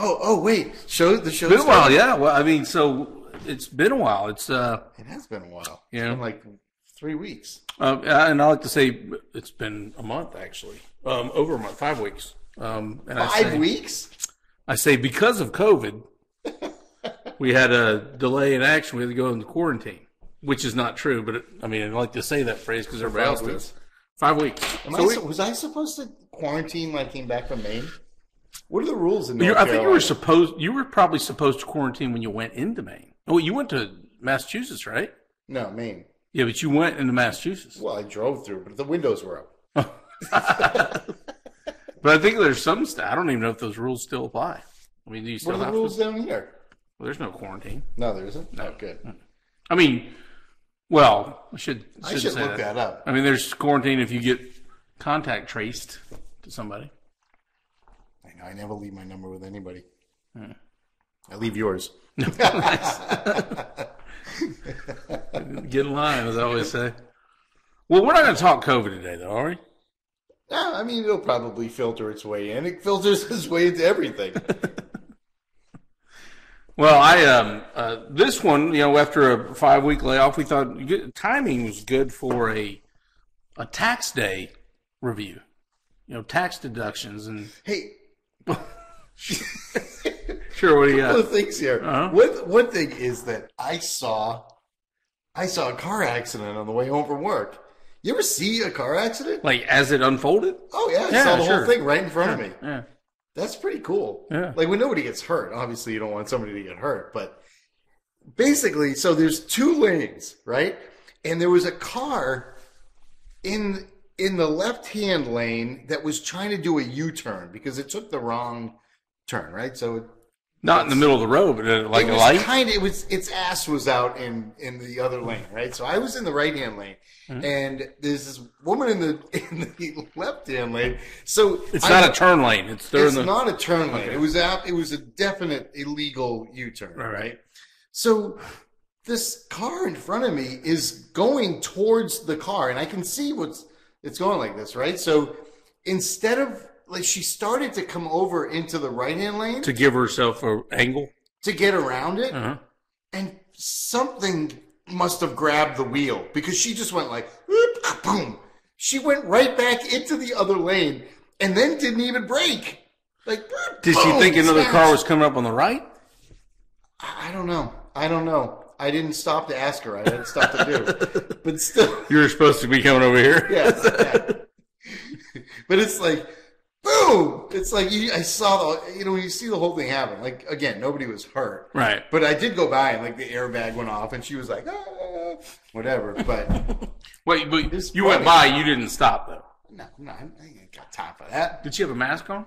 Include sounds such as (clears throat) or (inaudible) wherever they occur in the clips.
Oh, oh, wait. Show the show. Been a while, yeah. Well, I mean, so it's been a while. It's uh, It has been a while. Yeah. It's like three weeks. uh and I like to say it's been a month actually, um, over a month, five weeks. Um, and I Five say, weeks? I say because of COVID, (laughs) we had a delay in action. We had to go into quarantine, which is not true. But it, I mean, I like to say that phrase because everybody Five else weeks? does. Five weeks. So I, we- was I supposed to quarantine when I came back from Maine? What are the rules in North I think you were supposed. You were probably supposed to quarantine when you went into Maine. Oh, you went to Massachusetts, right? No, Maine. Yeah, but you went into Massachusetts. Well, I drove through, but the windows were up. (laughs) But I think there's some. St- I don't even know if those rules still apply. I mean, do you What are the have rules to? down here? Well, there's no quarantine. No, there isn't. No, oh, good. Mm. I mean, well, I should. I should look that up. I mean, there's quarantine if you get contact traced to somebody. I know. I never leave my number with anybody. Hmm. I leave yours. (laughs) Get in line, as I always say. Well, we're not going to talk COVID today, though, are we? Yeah, I mean, it'll probably filter its way in. It filters its way into everything. (laughs) Well, I um uh, this one, you know, after a five week layoff, we thought good, timing was good for a a tax day review. You know, tax deductions and hey, (laughs) sure. What do you couple got? of things here. Uh-huh. One, one thing is that I saw, I saw a car accident on the way home from work. You ever see a car accident? Like as it unfolded? Oh yeah, I Yeah, saw the sure. whole thing right in front of me. Yeah. That's pretty cool. Yeah. Like when nobody gets hurt, obviously you don't want somebody to get hurt, but basically, so there's two lanes, right? And there was a car in in the left hand lane that was trying to do a U-turn because it took the wrong turn, right? So it, Not in the middle of the road, but uh, like it a light. kind of it was its ass was out in in the other lane, right? So I was in the right hand lane, Mm-hmm. and there's this woman in the (laughs) in the left hand lane. So It's I- not a turn lane. It's it's the. not a turn lane. Okay. It was out. It was a definite illegal U-turn, Right, right? right. So this car in front of me is going towards the car, and I can see what's it's going like this, right? So instead of like she started to come over into the right hand lane to give herself a angle. to get around it, Uh-huh. and something must have grabbed the wheel because she just went like whoop, boom. She went right back into the other lane and then didn't even brake. Like Did she think another car was coming up on the right? I don't know. I don't know. I didn't stop to ask her. I didn't stop to do. (laughs) but still, You were supposed to be coming over here. (laughs) yeah. yeah. but it's like, boom! It's like you, I saw the, you know, you see the whole thing happen. Like again, nobody was hurt, Right. but I did go by and like the airbag went off, and she was like, ah, whatever. But (laughs) Wait, but you went by. You didn't stop though. no, no, I ain't got time for that. Did she have a mask on?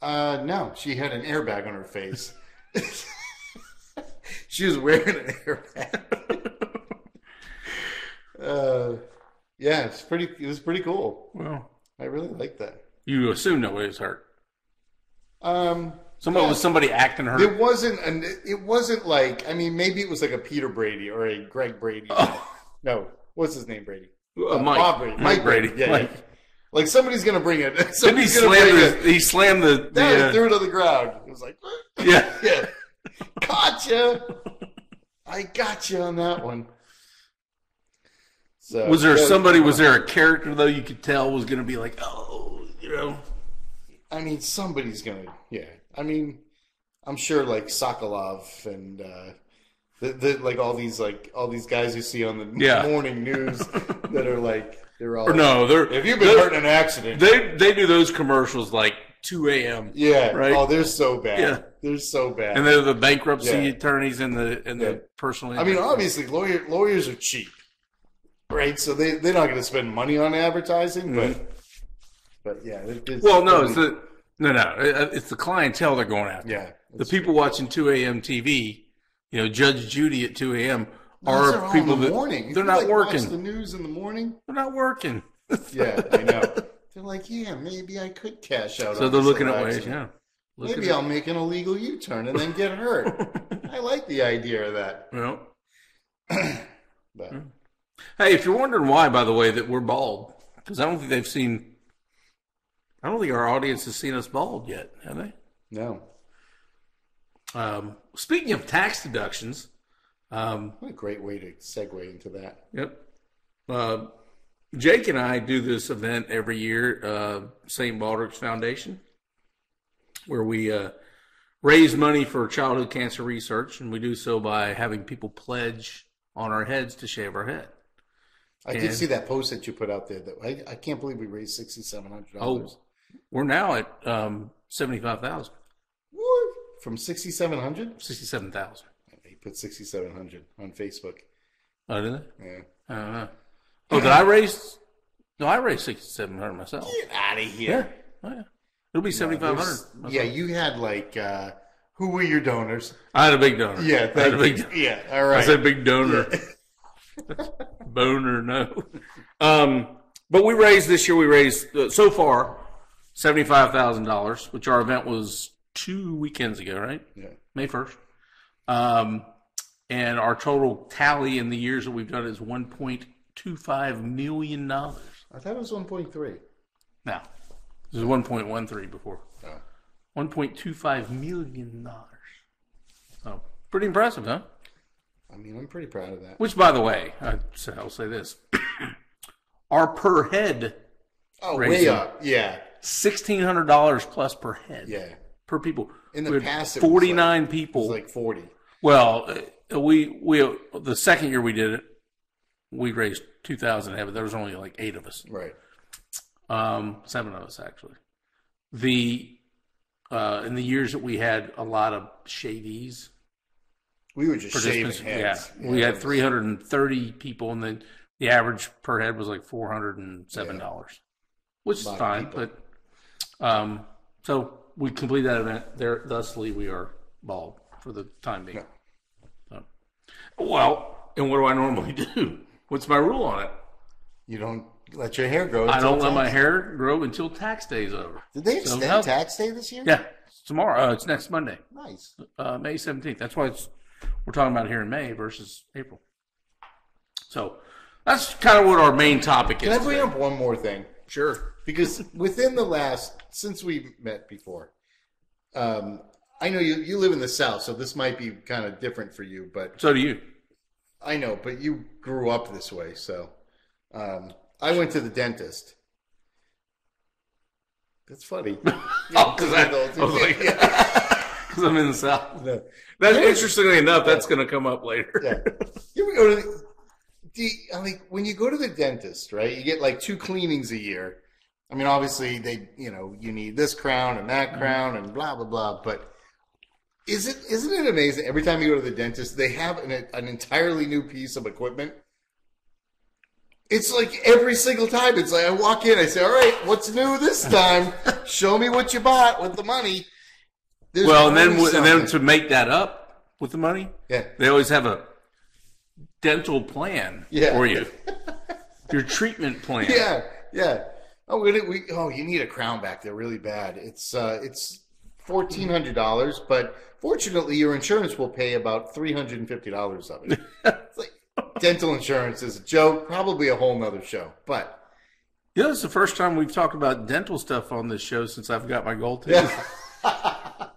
Uh, no, she had an airbag on her face. She was wearing an airbag. (laughs) uh, yeah, it's pretty. It was pretty cool. Well, I really like that. you assume nobody was hurt. Um, Somebody Yeah. was somebody acting hurt. it wasn't an. It wasn't like. I mean, maybe it was like a Peter Brady or a Greg Brady. Oh. No, what's his name? Brady. Uh, Mike, Bob Brady. Mike Brady. Yeah, Mike. yeah. Like somebody's gonna bring it. (laughs) Didn't he slam? He slammed the. the Yeah, he uh, threw it on the ground. It was like, (laughs) yeah. yeah, (laughs) gotcha. I got you on that one. So Was there somebody? Was there a character though you could tell was going to be like, oh, you know? I mean, somebody's gonna. Yeah, I mean, I'm sure like Sokolove and uh, the, the like all these like all these guys you see on the Yeah. (laughs) morning news that are like they're all. Or no, they're If you've been hurt in an accident, They they do those commercials like 2 a.m. yeah, Right. Oh, they're so bad. Yeah. They're so bad. and they're the bankruptcy Yeah. attorneys and the and Yeah. the personal. I mean, obviously, lawyer, lawyers are cheap, right? So they they're not going to spend money on advertising, but but yeah. it- Mm-hmm. well, no, it's the no, no, it's the clientele they're going after. yeah. The people watching 2 a.m. TV, you know, Judge Judy at 2 a.m. Those are people in the that morning. They're not like, working. the news in the morning. They're not working. (laughs) Yeah, I know. They're like, yeah, maybe I could cash out. So they're looking at ways. Yeah. Look Maybe I'll make an illegal U-turn and then get hurt. (laughs) I like the idea of that. it. (clears throat) Well, But hey, if you're wondering why, by the way, that we're bald, because I don't think they've seen. I don't think our audience has seen us bald yet, have they? no, Um, speaking of tax deductions, um, What a great way to segue into that. Yep. Uh, Jake and I do this event every year, uh, St. Baldrick's Foundation, where we uh, raise money for childhood cancer research, and we do so by having people pledge on our heads to shave our head. I And- did see that post that you put out there. That I, I can't believe we raised sixty seven hundred dollars. Oh, we're now at um, 75,000, From sixty seven hundred? 67,000. He put sixty seven hundred on Facebook. Oh, did they? Yeah. I don't know. Oh, did I raise? No, I raised 6,700 myself. Get out of Yeah. here. Oh, yeah. It'll be 7,500. Yeah, you had like uh who were your donors? I had a big donor. Yeah, I had a big you. donor. Yeah, all I said big donor. (laughs) Boner, no. Um, but we raised this year. We raised uh, so far seventy five thousand dollars, which our event was two weekends ago, right? yeah. May first. Um, and our total tally in the years that we've done is one point two five million dollars. I thought it was one point three. Now, this is one point one three before. Oh. One point two five million dollars. So pretty impressive, huh? I mean, I'm pretty proud of that. Which, by the way, I, so I'll say this: (coughs) our per head Oh, way up. Yeah. sixteen hundred dollars plus per head Yeah. per people. In the past, forty nine It people. like forty. well, uh, we we the second year we did it, we raised two thousand but there was only like eight of us, Right. um, seven of us actually. The uh, in the years that we had a lot of shavies, We were just shaving heads. yeah, we had 330 people, and then the average per head was like 407 dollars, which is fine. But um, so we complete that event. There, thusly, we are bald for the time being. So, well, and what do I normally (laughs) do? What's my rule on it? You don't let your hair grow. I don't let my hair grow until tax day is over. Did they extend how- tax day this year? Yeah, it's tomorrow. Uh, it's next Monday. Nice. uh, May 17th. That's why it's, we're talking about here in May versus April. So that's kind of what our main topic is. Can I bring today. up one more thing? Sure. Because within the last, since we met before, um, I know you, you live in the South, so this might be kind of different for you, but So do you. I know, but you grew up this way, so um, I went to the dentist. That's funny. (laughs) Oh, because I, I was like, because I'm in the South. No. That's interestingly enough, that's going to come up later. Yeah. You ever go to the, the I mean, when you go to the dentist, right? You get like two cleanings a year. I mean, obviously they, you know, you need this crown and that crown and blah blah blah. But is it isn't it amazing? Every time you go to the dentist, they have an, an entirely new piece of equipment. It's like every single time. It's like I walk in, I say, "All right, what's new this time? (laughs) Show me what you bought with the money." There's Well, and then and then to make that up with the money, yeah, they always have a dental plan Yeah. for you. (laughs) Your treatment plan. Yeah, yeah. Oh, we, we oh, you need a crown back there really bad. It's uh, it's fourteen hundred dollars, but fortunately, your insurance will pay about three hundred and fifty dollars of it. (laughs) it's like dental insurance is a joke, probably a whole nother show. But You know, it's the first time we've talked about dental stuff on this show since I've got my gold tooth. yeah, (laughs)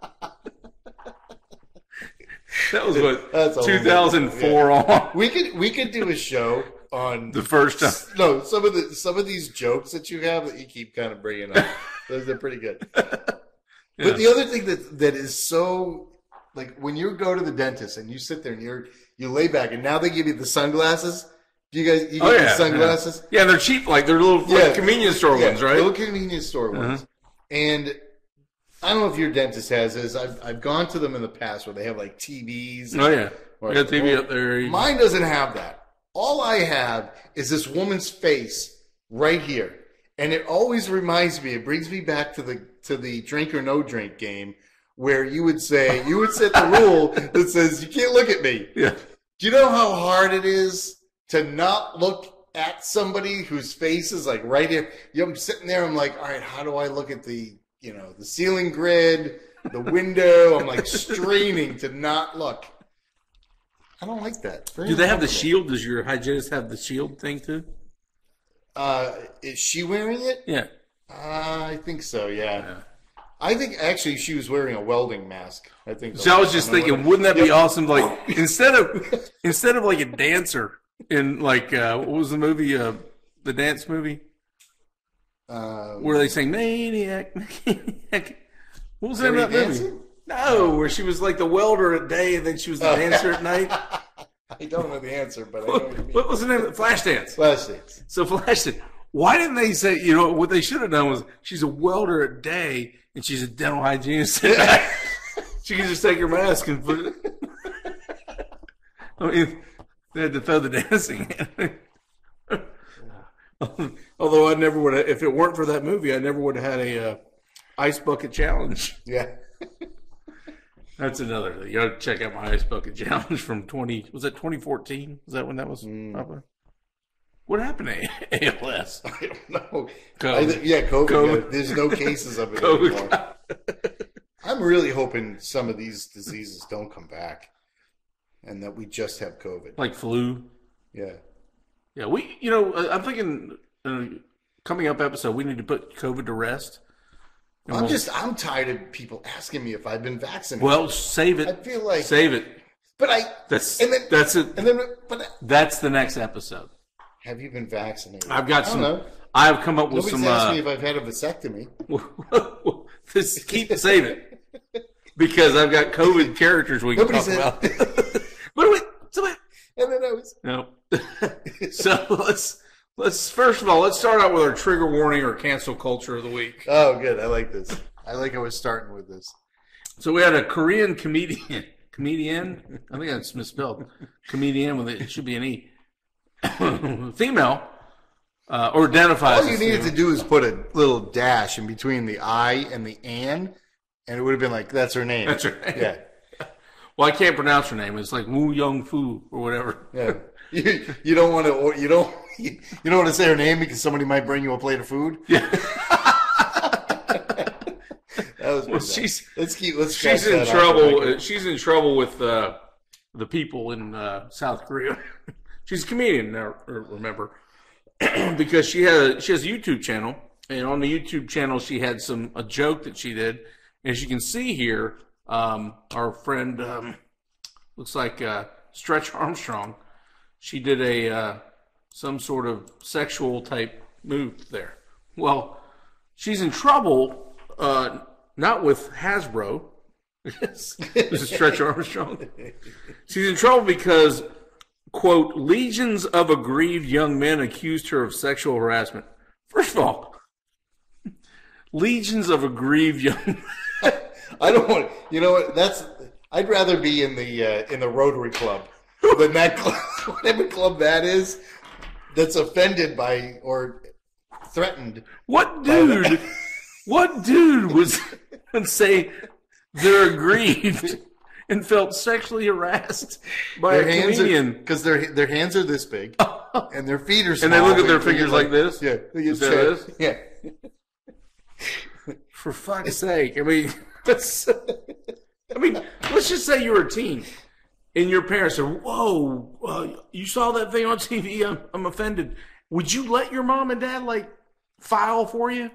That was what (laughs) That's a whole 2004 on we could we could do a show on the first time. no some of the some of these jokes that you have that you keep kind of bringing up. Those are pretty good. But the other thing that that is so like when you go to the dentist and you sit there and you're you lay back and now they give you the sunglasses. Do you guys you oh, get Oh the yeah, sunglasses? Yeah, they're cheap, like they're little like, Yeah. convenience store Yeah, ones, right? Little convenience store uh-huh. ones. And I don't know if your dentist has this. I've I've gone to them in the past where they have like TVs. Oh yeah, you got TV up there. Mine doesn't have that. All I have is this woman's face right here. And it always reminds me, it brings me back to the to the drink or no drink game where you would say you would set the rule that says you can't look at me. yeah, Do you know how hard it is to not look at somebody whose face is like right here? You know, I'm sitting there, I'm like, all right, how do I look at the you know, the ceiling grid, the window? I'm like straining to not look. I don't like that. Very do they have the shield? Does your hygienist have the shield thing too? Uh, is she wearing it? Yeah, Uh, I think so. Yeah. I think actually she was wearing a welding mask. I think. So I was just thinking, wouldn't that be awesome? Like (laughs) instead of instead of like a dancer in like uh, what was the movie? Uh, the dance movie Uh, where they sing "Maniac." Maniac. What was the name of that movie? Dancing? No, where she was like the welder at day and then she was the dancer at night. (laughs) I don't know the answer, but I know what you mean. What was the name? of Flashdance. Plastics. So Flashdance. Why didn't they say? You know what they should have done was she's a welder at day and she's a dental hygienist (laughs) she can just take her mask and put it. (laughs) I mean, they had to throw the (laughs) dancing in. Although I never would have, if it weren't for that movie, I never would have had a uh, ice bucket challenge. Yeah. That's another thing. You got to check out my ice bucket challenge from twenty. Was that twenty fourteen? Was that when that was? popular? What happened to ALS? (laughs) I don't know. COVID. I yeah, COVID. COVID. yeah, there's no cases of it (laughs) COVID. anymore. I'm really hoping some of these diseases don't come back, and that we just have COVID. Like flu. Yeah. Yeah, we. You know, I'm thinking uh, coming up episode we need to put COVID to rest. I'm we'll- just I'm tired of people asking me if I've been vaccinated. well save it. I feel like, save it. but I That's and then that's it. and then but That's the next episode. Have you been vaccinated? I've got I some. know. I've come up with Nobody's some. asked Uh, me if I've had a vasectomy. (laughs) Just keep save it because I've got COVID characters we can Nobody talk said- about. but wait, so wait. And then I was No. (laughs) so let's let's first of all let's start out with our trigger warning or cancel culture of the week. oh good. I like this. I like how we're starting with this. So we had a Korean comedian, comedian. I think that's misspelled. Comedian with it, it should be an e. (coughs) Female, uh, or identifies. All you needed female. to do is put a little dash in between the I and the an, and it would have been like that's her name. That's her name. Yeah. (laughs) Well, I can't pronounce her name. It's like Wu Young Fu or whatever. Yeah. (laughs) You, you don't want to you don't (laughs) you don't want to say her name because somebody might bring you a plate of food. Yeah. That was Well, she's let's keep let's she's in that off the trouble. She's in trouble with uh, the people in uh, South Korea. She's a comedian now. Remember, (clears throat) because she had a, she has a YouTube channel, and on the YouTube channel she had some a joke that she did. As you can see here, um, our friend um, looks like uh, Stretch Armstrong. She did a uh, some sort of sexual type move there. Well, she's in trouble, uh, not with Hasbro. (laughs) this is Stretch Armstrong. She's in trouble because, quote, legions of aggrieved young men accused her of sexual harassment. First of all, (laughs) legions of aggrieved young (laughs) I don't want you know what that's I'd rather be in the uh, in the Rotary Club than that club (laughs) whatever club that is that's offended by or threatened. What dude? what dude was would say they're aggrieved and felt sexually harassed by Their a hands comedian? because their their hands are this big (laughs) and their feet are And they look at their fingers get, like this? Yeah, they get Is that this? Yeah. (laughs) For fuck's sake! I mean, that's, I mean, let's just say you're a teen, and your parents are, "Whoa, uh, you saw that thing on TV? I'm, I'm offended." Would you let your mom and dad like file for you?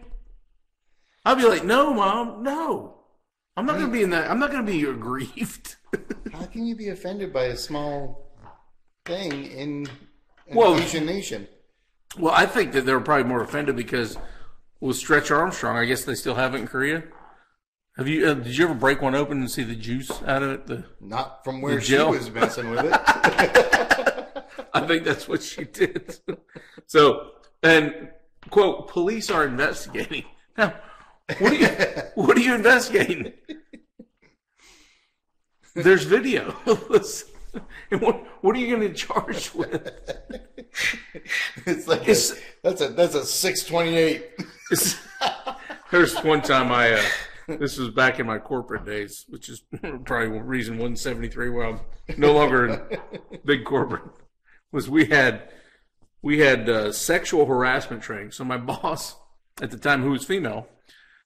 I'd be like, "No, mom, no. I'm not going to be in that. I'm not going to be aggrieved." (laughs) How can you be offended by a small thing in an Well- Asian nation? well, I think that they're probably more offended because with Stretch Armstrong, I guess they still have it in Korea. Have you? Uh, did you ever break one open and see the juice out of it? The Not from where she was messing with it. (laughs) (laughs) I think that's what she did. So, and quote, police are investigating. Now, what are you, what are you investigating? There's video. and what, what are you going to charge with? It's like It's- a, that's a that's a six twenty eight. It's- There's one time I, uh, this was back in my corporate days, which is probably reason 173 where I'm no longer in big corporate, was we had, we had uh, sexual harassment training. So my boss at the time, who was female,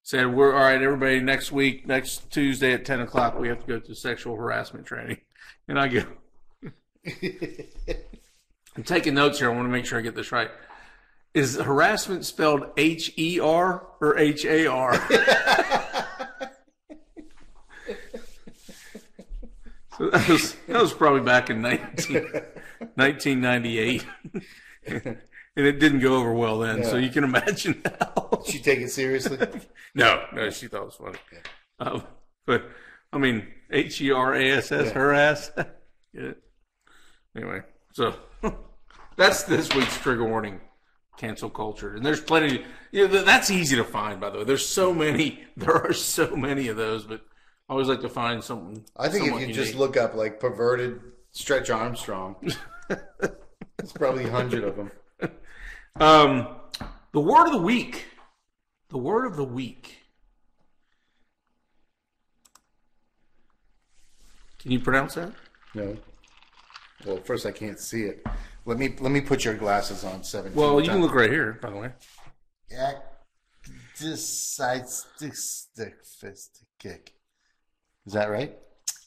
said, "We're all right, everybody. Next week, next Tuesday at ten o'clock, we have to go to sexual harassment training." And I go, (laughs) "I'm taking notes here. I want to make sure I get this right." Is harassment spelled H E R or H A R? (laughs) so that was, that was probably back in 19, 1998. (laughs) and it didn't go over well then, so you can (laughs) imagine now. She take it seriously. (laughs) no, no, she thought it was funny. Um, but, I mean, H E R A S S, her ass. (laughs) yeah. Anyway, so that's this week's trigger warning cancel culture. And there's plenty, you know, that's easy to find, by the way. There's so many, there are so many of those, but I always like to find something. I think if you just look up like perverted Stretch Armstrong, there's probably a hundred of them. Um, the word of the week. The word of the week. Can you pronounce that? No. Well, first I can't see it. Let me let me put your glasses on. Seventeen. Well, you can look right here, by the way. Yeah. Just side stick stick fist kick. Is that right?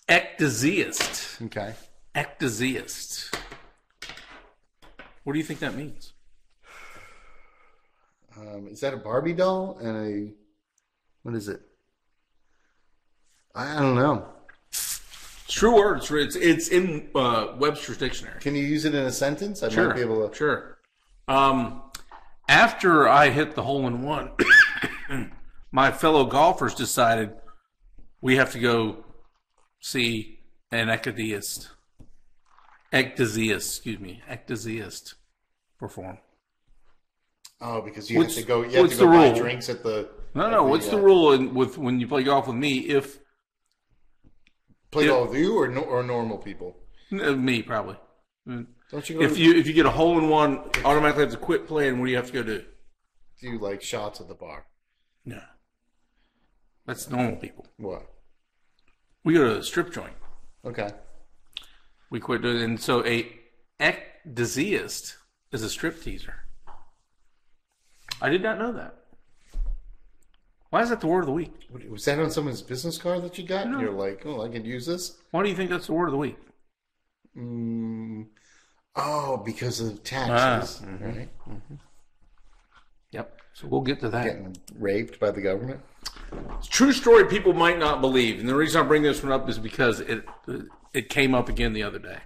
Ecdysiast. Okay. Ecdysiast. What do you think that means? Um, is that a Barbie doll and a what is it? I don't know. It's true word. It's it's, it's in uh, Webster's dictionary. Can you use it in a sentence? I Sure. might be able to. Sure. Um, after I hit the hole in one, (coughs) my fellow golfers decided we have to go see an ecdysiast. Ecdysiast, excuse me, ecdysiast perform. Oh, because you What's- have to go. You have what's to go the buy rule? drinks at the. No, at no. What's the uh, rule in, with when you play golf with me? If Play golf with you or no, or normal people? uh, me probably. Don't you go? If to, you if you get a hole in one, automatically have to quit playing. What do you have to go do? do like shots at the bar? No, that's normal people. What? We go to a strip joint. Okay. We quit doing, and so a ecdysiast is a strip teaser. I did not know that. Why is that the word of the week? What- Was that on someone's business card that you got? And you're like, oh, I can use this. Why do you think that's the word of the week? Mm, oh, because of Ah, taxes, mm-hmm. right? Yep. So we'll get to that. Getting raped by the government. True story people might not believe, and the reason I bring this one up is because it it came up again the other day.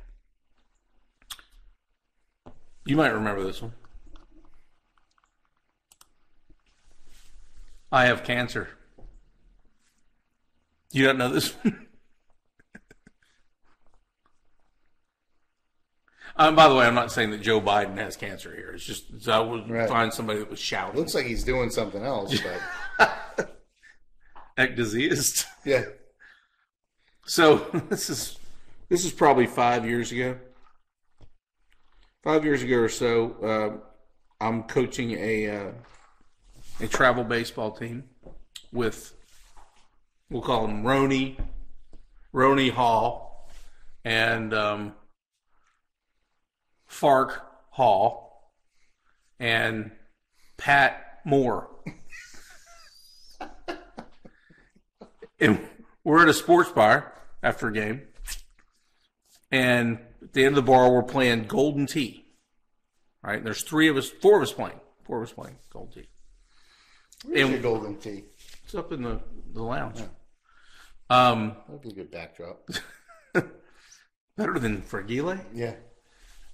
You might remember this one. I have cancer. You don't know this? (laughs) Um, by the way, I'm not saying that Joe Biden has cancer here. It's just it's- I would Right. find somebody that was shouting. Looks like he's doing something else, (laughs) but Ecdysiast. (laughs) yeah. So this is this is probably five years ago. Five years ago or so, uh, I'm coaching a uh, a travel baseball team with we'll call them Roni, Roni Hall, and um, Fark Hall, and Pat Moore. (laughs) and we're at a sports bar after a game, and at the end of the bar, we're playing Golden Tee. Right? And there's three of us, four of us playing, four of us playing Golden Tee. Where's And- your Golden Tee? It's up in the the lounge. Um, That'd be a good backdrop. (laughs) better than Fragile. Yeah.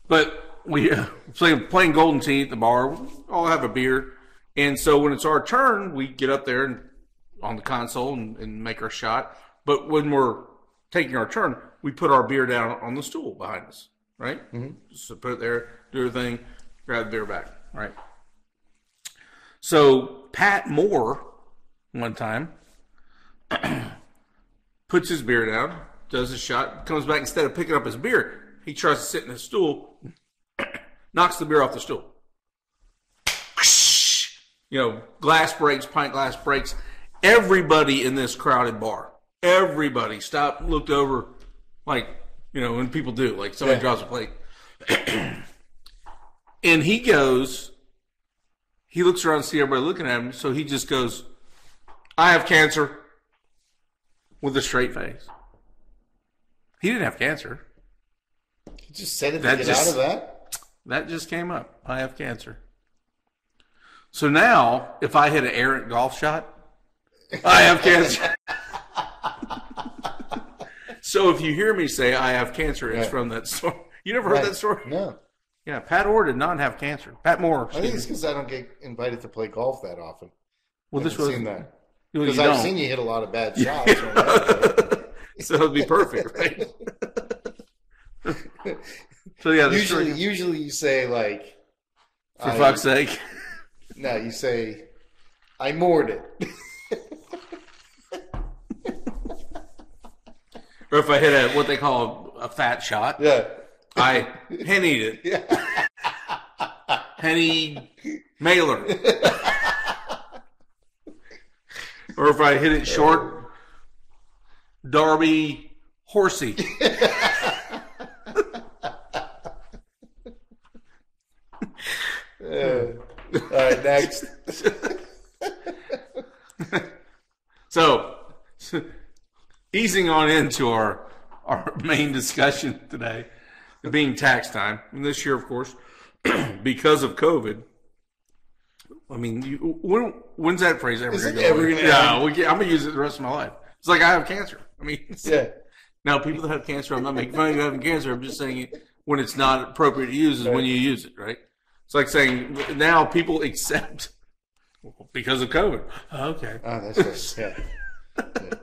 But we uh, play, playing Golden Tee at the bar. We all have a beer, and so when it's our turn, we get up there and on the console and, and make our shot. But when we're taking our turn, we put our beer down on the stool behind us, right? Mm-hmm. So put it there, do our thing, grab the beer back, right? So Pat Moore, one time, (clears throat) puts his beer down, does his shot, comes back instead of picking up his beer, he tries to sit in his stool, (clears throat) knocks the beer off the stool. You know, glass breaks, pint glass breaks. Everybody in this crowded bar, everybody stopped, looked over, like, you know, when people do, like somebody Yeah. drops a plate. (clears throat) and he goes, he looks around see everybody looking at him, so he just goes, I have cancer with a straight face. He didn't have cancer. He just said it to That get just- out of that? That just came up. I have cancer. So now, if I hit an errant golf shot, I have cancer. (laughs) So if you hear me say I have cancer, it's Right. from that story. You never heard Right. that story? No. Yeah, Pat Orr did not have cancer. Pat Moore. I think it's because I don't get invited to play golf that often. Well, I this was seen that. Because I've don't. seen you hit a lot of bad shots. (laughs) so it'd be perfect, right? (laughs) so yeah, usually, usually you say like, for I- fuck's sake. (laughs) No, you say, I moored it. Or if I hit a what they call a fat shot, yeah. I hennied it. Yeah. Henny mailer. or if I hit it short, Darby horsey. Uh, all right, next. (laughs) So, easing on into our our main discussion today, being tax time, and this year, of course, (clears throat) because of COVID. I mean, you, when when's that phrase ever going it to ever gonna Yeah, we get, I'm gonna use it the rest of my life. It's like I have cancer. I mean, Yeah. now people that have cancer, I'm not making fun of you having cancer. I'm just saying it, when it's not appropriate to use is when you use it, right? It's like saying now people accept because of COVID. Oh, okay. Oh, that's just, (laughs) yeah. Yeah.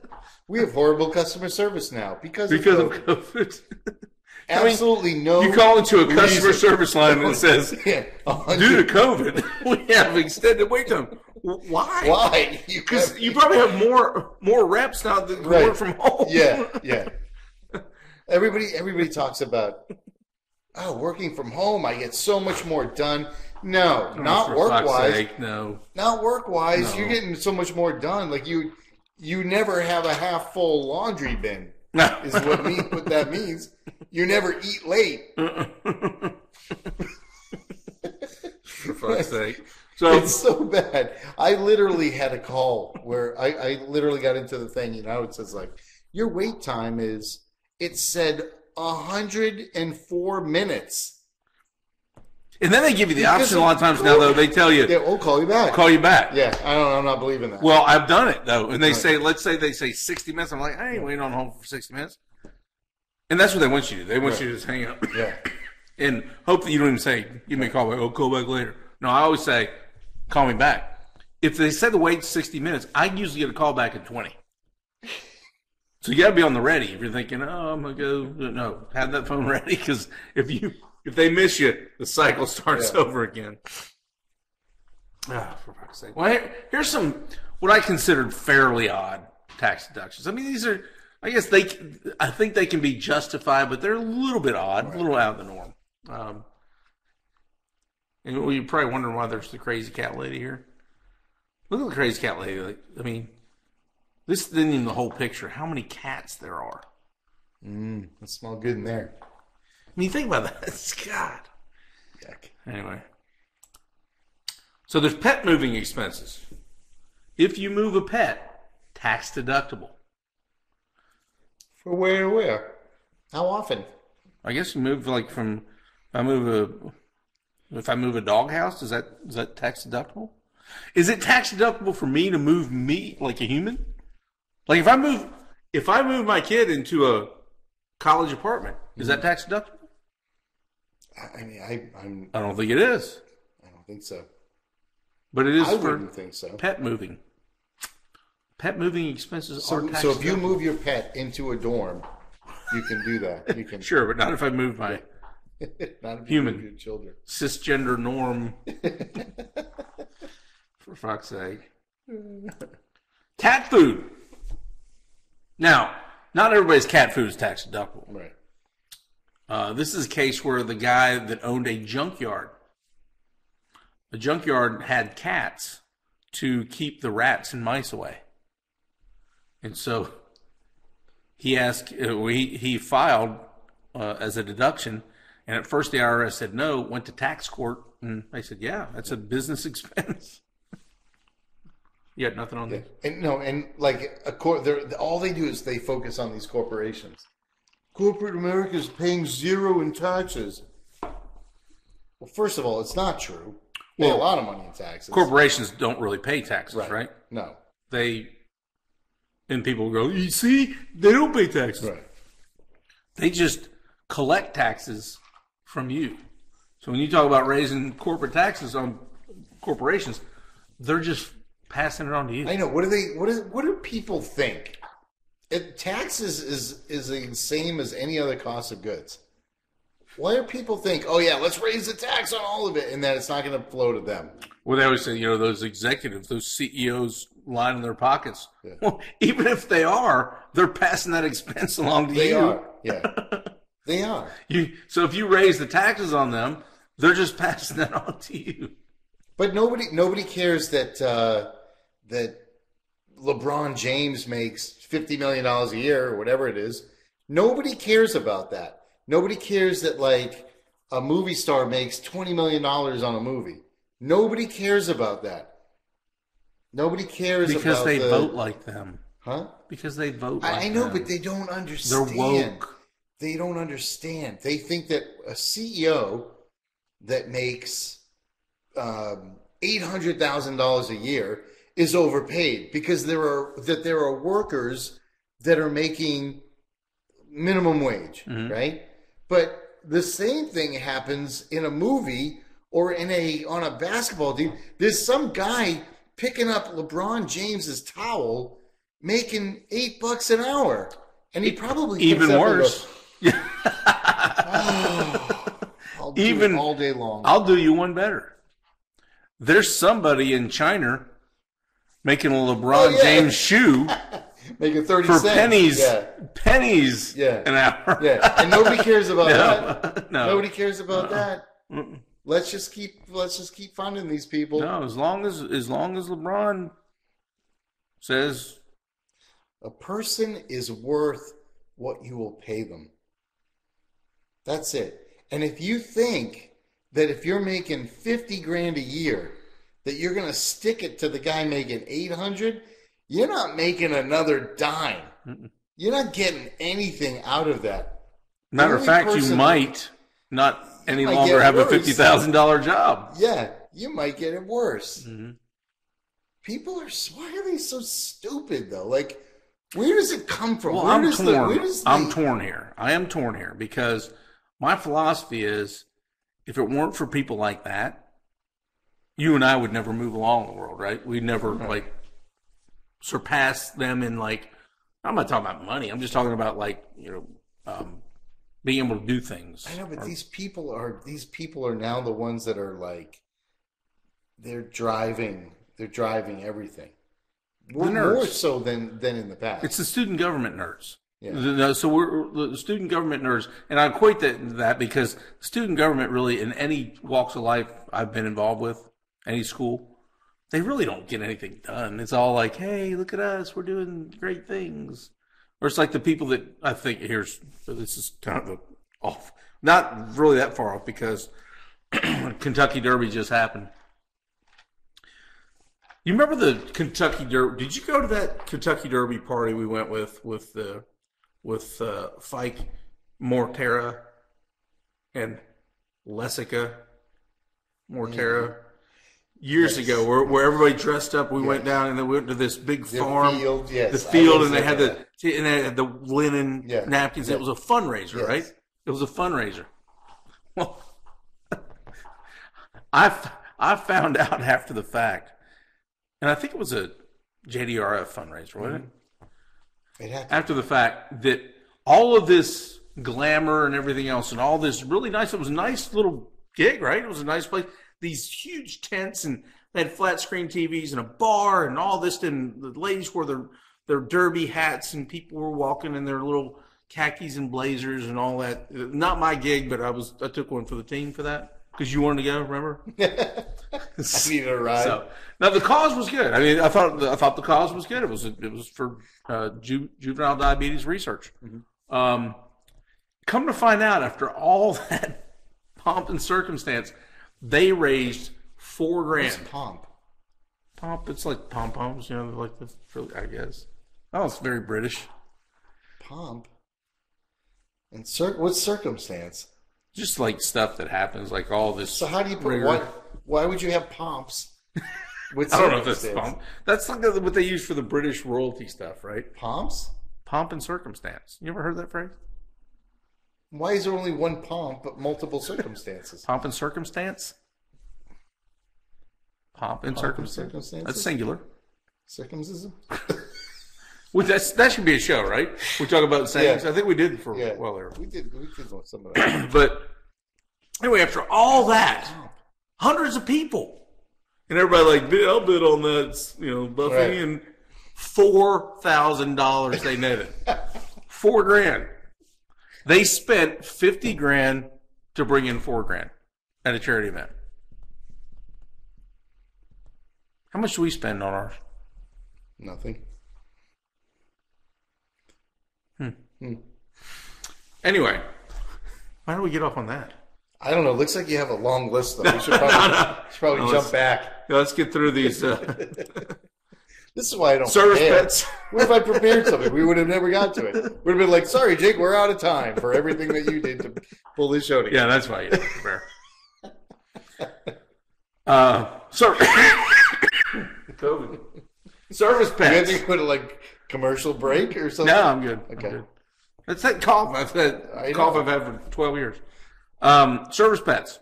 We have horrible customer service now because, because of of COVID. (laughs) Absolutely no. You call into a customer reason. service line and it (laughs) says, Yeah, due to COVID, (laughs) we have extended wait time. Why? why? Because have- you (laughs) probably have more more reps now that can Right. work from home. yeah, yeah. Everybody, everybody talks about oh, working from home. I get so much more done. No, oh, not work wise. no. Not work wise. No. You're getting so much more done. Like you, you never have a half full laundry bin. (laughs) Is what mean what that means. You never eat late. For fuck's sake. So It's so bad. I literally had a call where I, I literally got into the thing. You know, it says like your wait time is. It said hundred and four minutes. And then they give you the option a lot of times now though, they tell you Yeah, we'll call you back. call you back. Yeah, I don't. I'm not believing that. Well, I've done it though, and they say, let's say they say sixty minutes. I'm like, I ain't waiting on hold for sixty minutes, and that's what they want you to do. They want Right. you to just hang up yeah, (coughs) and hope that you don't even say, give me a call back. Oh, call back later. No, I always say, call me back. If they said the wait's sixty minutes, I usually get a call back in twenty. So you got to be on the ready. If you're thinking, oh, I'm gonna go, no, have that phone (laughs) ready because if you if they miss you, the cycle (laughs) starts Yeah. over again. Ah, for fuck's sake. Well, here, here's some what I considered fairly odd tax deductions. I mean, these are, I guess they, I think they can be justified, but they're a little bit odd, a little out of the norm. Um, and well, you're probably wondering why there's the crazy cat lady here. Look at the crazy cat lady. Like, I mean, this isn't even the whole picture. How many cats there are? Mm, that smell good in there. I mean, think about that. (laughs) It's God. Yuck. Anyway. So there's pet moving expenses. If you move a pet, tax deductible. For where to where? How often? I guess you move like from if I move a if I move a dog house, is that is that tax deductible? Is it tax deductible for me to move me like a human? Like if I move if I move my kid into a college apartment, is that mm-hmm. tax deductible? I mean, I, I'm. I don't think it is. I don't think so. But it is I for wouldn't think so. pet moving. Pet moving expenses are So, so if you move your pet into a dorm, you can do that. You can. (laughs) Sure, but not if I move my (laughs) Not if Human. Move your children. cisgender norm. (laughs) For fuck's sake. Cat food. Now, not everybody's cat food is tax deductible. Right. Uh, this is a case where the guy that owned a junkyard, the junkyard had cats to keep the rats and mice away. And so he asked, uh, he, he filed uh, as a deduction. And at first the IRS said no, went to tax court, and they said, yeah, that's a business (laughs) expense. you had nothing on Yeah. this? And no, and like a they're, all they do is they focus on these corporations. Corporate America is paying zero in taxes. Well, first of all, it's not true. They pay a Well, lot of money in taxes. Corporations don't really pay taxes, right? No. They, and people go, you see, they don't pay taxes. Right. They just collect taxes from you. So when you talk about raising corporate taxes on corporations, they're just passing it on to you. I know. What do they? What is? What do people think? It, taxes is is the same as any other cost of goods. Why do people think, oh yeah, let's raise the tax on all of it, and that it's not going to flow to them? Well, they always say, you know, those executives, those CEOs lining their pockets. Well, even if they are, they're passing that expense along to They you. are. Yeah, (laughs) they are. You so if you raise the taxes on them, they're just (laughs) passing that on to you. But nobody nobody cares that uh, that LeBron James makes fifty million dollars a year or whatever it is. Nobody cares about that. Nobody cares that like a movie star makes twenty million dollars on a movie. Nobody cares about that. Nobody cares Because about they the, vote like them. huh? Because they vote like I, know, them. but they don't understand. they're woke. They don't understand. They think that a CEO that makes um, eight hundred thousand dollars a year is overpaid because there are that there are workers that are making minimum wage, Mhm. right? But the same thing happens in a movie or in a on a basketball team. There's some guy picking up LeBron James's towel, making eight bucks an hour, and he probably Even picks up and worse. goes, (laughs) I'll do Even- all day long. I'll do you one better. There's somebody in China making a LeBron Oh, yeah. James shoe (laughs) making thirty for cents. pennies, Yeah, pennies Yeah. an hour. yeah, and nobody cares about (laughs) that. no, (laughs) no, Nobody cares about that. Mm-mm. Let's just keep let's just keep funding these people. no. As long as as long as LeBron says A person is worth what you will pay them. That's it. And if you think that if you're making 50 grand a year, that you're going to stick it to the guy making 800, you're not making another dime. Mm-mm. You're not getting anything out of that. Matter of fact, you might not any might longer have a fifty thousand dollar job. Yeah, you might get it worse. Mhm. People are why are they so stupid though? Like, where does it come from? Well, where I'm does torn. the where does I'm the- torn here. I am torn here because my philosophy is, if it weren't for people like that, you and I would never move along in the world, right? We'd never like surpass them in like. I'm not talking about money. I'm just talking about like you know, um, being able to do things. I know, but Or- these people are these people are now the ones that are like they're driving they're driving everything. More, more so than than in the past. It's the student government nerds. Yeah. So we're the student government nerds, and I equate that that because student government really, in any walks of life I've been involved with, any school, they really don't get anything done. It's all like, "Hey, look at us, we're doing great things." Or it's like the people that I think here's this is kind of off, not really that far off because (clears throat) Kentucky Derby just happened. You remember the Kentucky Derby? Did you go to that Kentucky Derby party we went with with the with uh, Fike Mortera and Lessica Mortera years Yes. ago, where where everybody dressed up? We went down and then we went to this big The farm, field, yes, the field, and they had for the and they had the linen Yeah. napkins. Yeah. It was a fundraiser, Yes. right? It was a fundraiser. Well, (laughs) I f- I found out after the fact, and I think it was a JDRF fundraiser, wasn't it? Mm-hmm. it had to, After the fact that all of this glamour and everything else, and all this really nice, it was a nice little gig, right? It was a nice place. These huge tents, and they had flat screen TVs and a bar, and all this. And the ladies wore their their derby hats, and people were walking in their little khakis and blazers and all that. Not my gig, but I was I took one for the team for that because you wanted to go. Remember? (laughs) (laughs) I needed a ride. So now the cause was good. I mean, I thought I thought the cause was good. It was it was for uh, ju- juvenile diabetes research. Um, come to find out, after all (laughs) that pomp and circumstance, they raised four What's grand. pomp? Pomp, it's like pom poms, you know, like the I guess. Oh, it's very British. Pomp. And cir- what circumstance? Just like stuff that happens, like all this. So how do you put what? Why would you have pomps? (laughs) With I don't know if that's pomp. That's like what they use for the British royalty stuff, right? Pomps? Pomp and circumstance. You ever heard that phrase? Why is there only one pomp but multiple circumstances? (laughs) Pomp and circumstance. Pomp and Pomp circumstance. circumstances? That's singular. Circumcision? (laughs) Well, that's that should be a show, right? We talk about sayings. Yeah. I think we did for Yeah. a while there. We did. We did some of that. (clears throat) But anyway, after all that, hundreds of people, and everybody like, "Bid- I'll bid on that, you know, Buffy, Right. and four thousand dollars they netted, (laughs) four grand. They spent fifty grand to bring in four grand at a charity event. How much do we spend on ours? Nothing. Hmm. Anyway, why don't we get off on that? I don't know. Looks like you have a long list though. (laughs) We should probably, should probably No, jump back. Yeah, let's get through these uh, (laughs) This is why I don't service prepare. pets. (laughs) What if I prepared something? We would have never got to it. We would have been like, sorry, Jake, we're out of time for everything that you did to pull this show together. Yeah, that's why you have to prepare. Uh, so, (coughs) COVID. Service You had pets. to put a like commercial break or something. No, I'm good. I'm Okay. good. That's that cough. (laughs) That's that I cough know. I've had for 12 years. Um, service pets.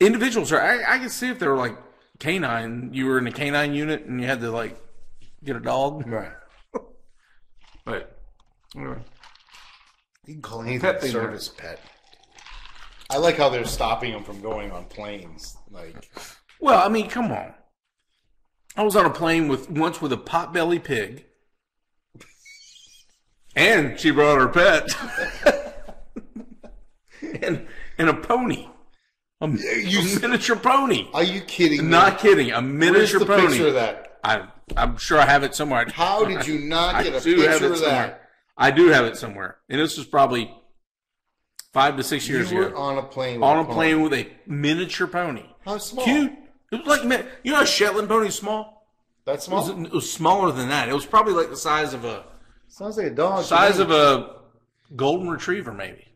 Individuals are, I, I can see if they're like canine, you were in a canine unit and you had to like get a dog. Right. (laughs) But, anyway. You can call anything Pet a service pet. I like how they're stopping them from going on planes. Like, Well, I mean, come on. I was on a plane with once with a potbelly pig, and she brought her pet, (laughs) and and a pony, a, a miniature pony. are you kidding me? Not kidding, a miniature Where's the pony. picture of that? I, I'm sure I have it somewhere. How did you not I get a picture of that? I do have it somewhere, and this was probably five to six years You were ago. on a plane. With On a pony. plane with a miniature pony. How small? Cute. It was like you know, a Shetland pony small. That's It was, small. it was smaller than that. It was probably like the size of a Sounds like a dog. size of a golden retriever, maybe.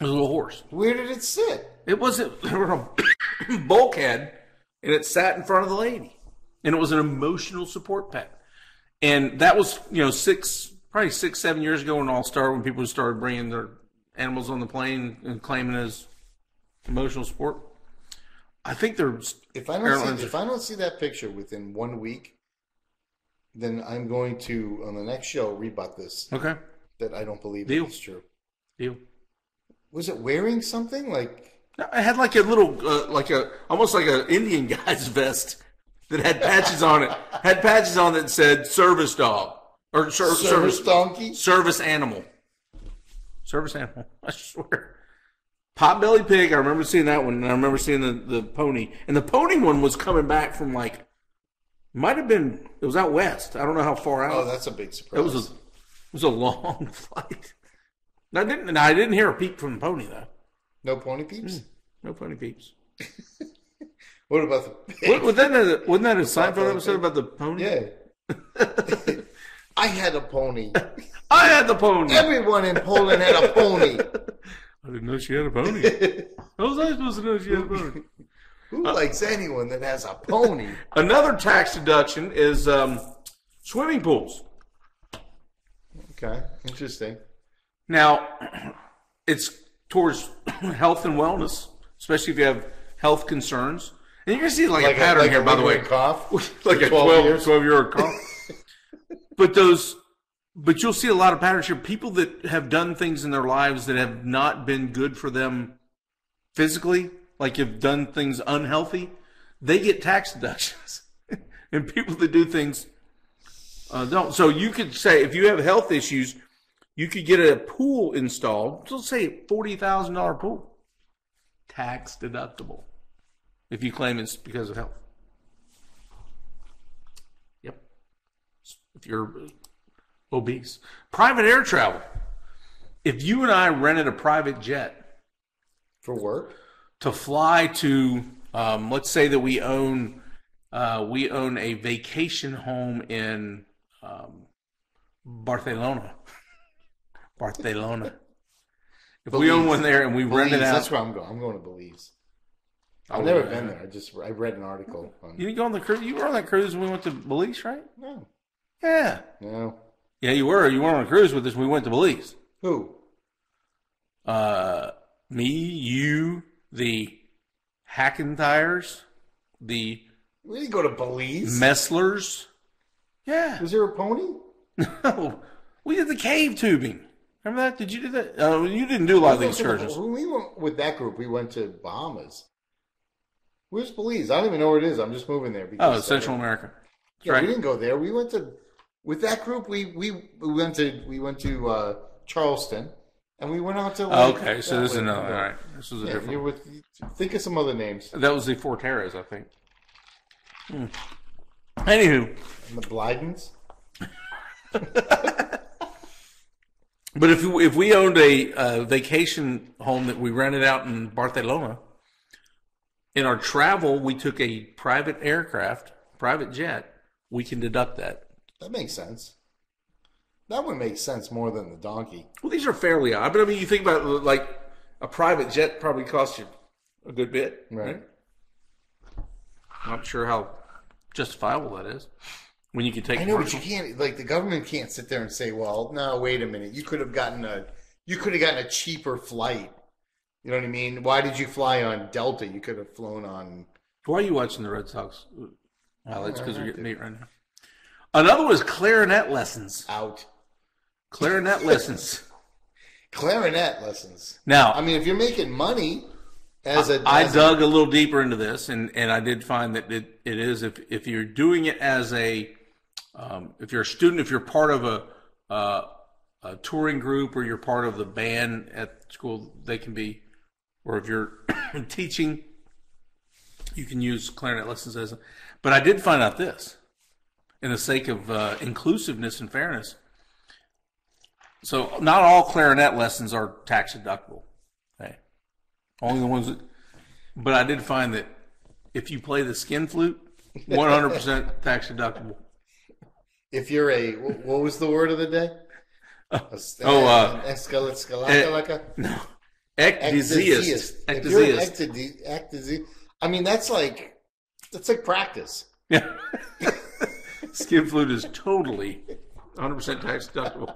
It was a little horse. Where did it sit? It wasn't a (coughs) (coughs) bulkhead, and it sat in front of the lady, and it was an emotional support pet. And that was you know six probably six seven years ago when it all started when people started bringing their animals on the plane and claiming as emotional support. I think there's If I don't see, if I don't see that picture within one week, then I'm going to on the next show rebut this okay that I don't believe Deal. it's true. deal. Was it wearing something like? It had like a little, uh, like a almost like an Indian (laughs) guy's vest that had patches on it. Had patches on that said "service dog" or ser- Service service donkey? service animal. Service animal. (laughs) I swear. Potbelly pig. I remember seeing that one, and I remember seeing the the pony. And the pony one was coming back from like, might have been. It was out west. I don't know how far out. Oh, that's a big surprise. it was a it was a long flight. I didn't. I didn't hear a peep from the pony though. No pony peeps. No pony peeps. (laughs) What about the? What, (laughs) wasn't that a, wasn't that a Seinfeld episode about the pony? Yeah. (laughs) I had a pony. I had the pony. Everyone in Poland had a pony. I didn't know she had a pony. How was I supposed to know she had a pony? Who likes anyone that has a pony? Another tax deduction is um, swimming pools. Okay, interesting. Now, (clears throat) it's towards (clears throat) health and wellness, especially if you have health concerns. And you're going to see like, Like a pattern like here, by the way. cough. (laughs) like a 12 12, years. 12 year old cough. (laughs) but those, but you'll see a lot of patterns here. People that have done things in their lives that have not been good for them physically, like have done things unhealthy, they get tax (laughs) deductions. and people that do things uh, don't. So you could say if you have health issues, you could get a pool installed. Let's say forty thousand dollar pool, tax deductible, if you claim it's because of health. Yep. If you're obese, private air travel. If you and I rented a private jet For work? to fly to, um, let's say that we own, uh, we own a vacation home in um, Barcelona. Barcelona. If we own one there and we rent it out, That's where I'm going. I'm going to Belize. I've never been there. I just I read an article. On, you didn't go on the cruise. You were on that cruise when we went to Belize, right? no, Yeah. no. Yeah, you were. You were on a cruise with us. We went to Belize. Who? Uh, me, you, the Hackentires, the We didn't go to Belize. Messlers. Yeah. Was there a pony? (laughs) No, we did the cave tubing. Remember that? Did you do that? Uh, you didn't do a lot of these excursions. When we went with that group, we went to Bahamas. Where's Belize? I don't even know where it is. I'm just moving there. Oh, Because, Central America. That's Yeah, right. we didn't go there. We went to with that group. We we, we went to we went to uh, Charleston, and we went out to. Oh, okay, so this is another. All right, this was a Yeah, different. you're with. Think of some other names. That was the Four Forteras, I think. Hmm. Anywho, And the Blydens. (laughs) but if if we owned a uh, vacation home that we rented out in Barcelona, in our travel we took a private aircraft, private jet, we can deduct that. That makes sense. That would make sense more than the donkey. Well, these are fairly odd, but I mean, you think about like a private jet probably costs you a good bit, Right. Not sure how justifiable that is when you can take. I know, but you can't. Like the government can't sit there and say, "Well, no, wait a minute. You could have gotten a, you could have gotten a cheaper flight." You know what I mean? Why did you fly on Delta? You could have flown on. Why are you watching the Red Sox highlights? Because I they're have getting beat right now. Another was clarinet lessons. out Clarinet (laughs) lessons. clarinet lessons. Now, I mean, if you're making money as a, I as a- dug a little deeper into this, and, and I did find that it, it is if if you're doing it as a um, if you're a student, if you're part of a, uh, a touring group or you're part of the band at school, they can be, or if you're (coughs) teaching, you can use clarinet lessons as. A, but I did find out this, in the sake of uh, inclusiveness and fairness. So not all clarinet lessons are tax deductible. Okay. Only the ones that, but I did find that if you play the skin flute, 100% tax deductible. If you're a what was the word of the day? (laughs) oh, uh, Escal- escalaka- eh. No. Ecdysiast. Ecdysiast. If you're an Ecdysiast. ecdysi- ecdysi- I mean, that's like that's like practice. Yeah. (laughs) skin flute is totally 100% tax deductible.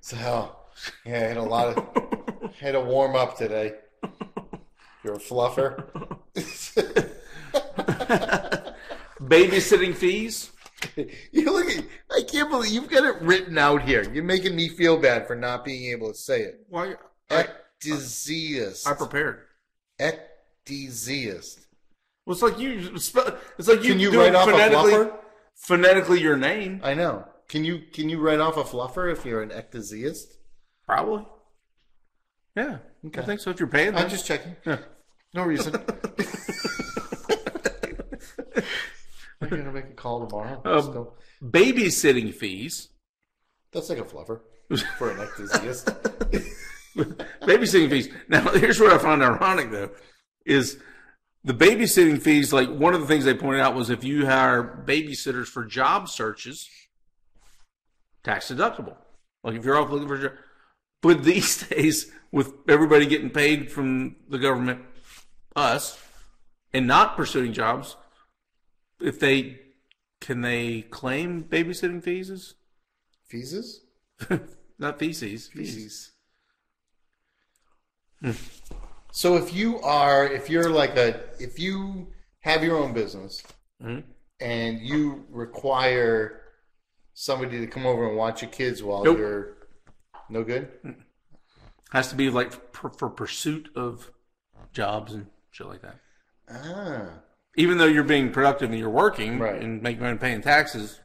So yeah, I had a lot of had a warm up today. You're a fluffer. (laughs) Babysitting fees? You look at I can't believe you've got it written out here. You're making me feel bad for not being able to say it. Why? I, Ecdysiast. I prepared. Ecdysiast. Well, it's like you spell. It's like you Can you do write off a phonetically, fluffer? phonetically your name. I know. Can you can you write off a fluffer if you're an ecdysiast? Probably. Yeah, I think so. If you're paying, I'm just checking. Yeah. No reason. (laughs) (laughs) I'm gonna make a call tomorrow. (laughs) Um, babysitting fees. That's like a fluffer for an ecdysiast. (laughs) babysitting fees. Now, (laughs) here's what I find ironic though, is the babysitting fees. Like one of the things they pointed out was if you hire babysitters for job searches, tax deductible. Like if you're off looking for a job. But these days, with everybody getting paid from the government, us, and not pursuing jobs, if they can they claim babysitting fees? Feeses? (laughs) Not feces. Feces. So if you are, if you're like a, if you have your own business Mhm. and you require somebody to come over and watch your kids while Nope. you're no good, Has to be like for, for pursuit of jobs and shit like that. ah, Even though you're being productive and you're working Right. and making money and paying taxes,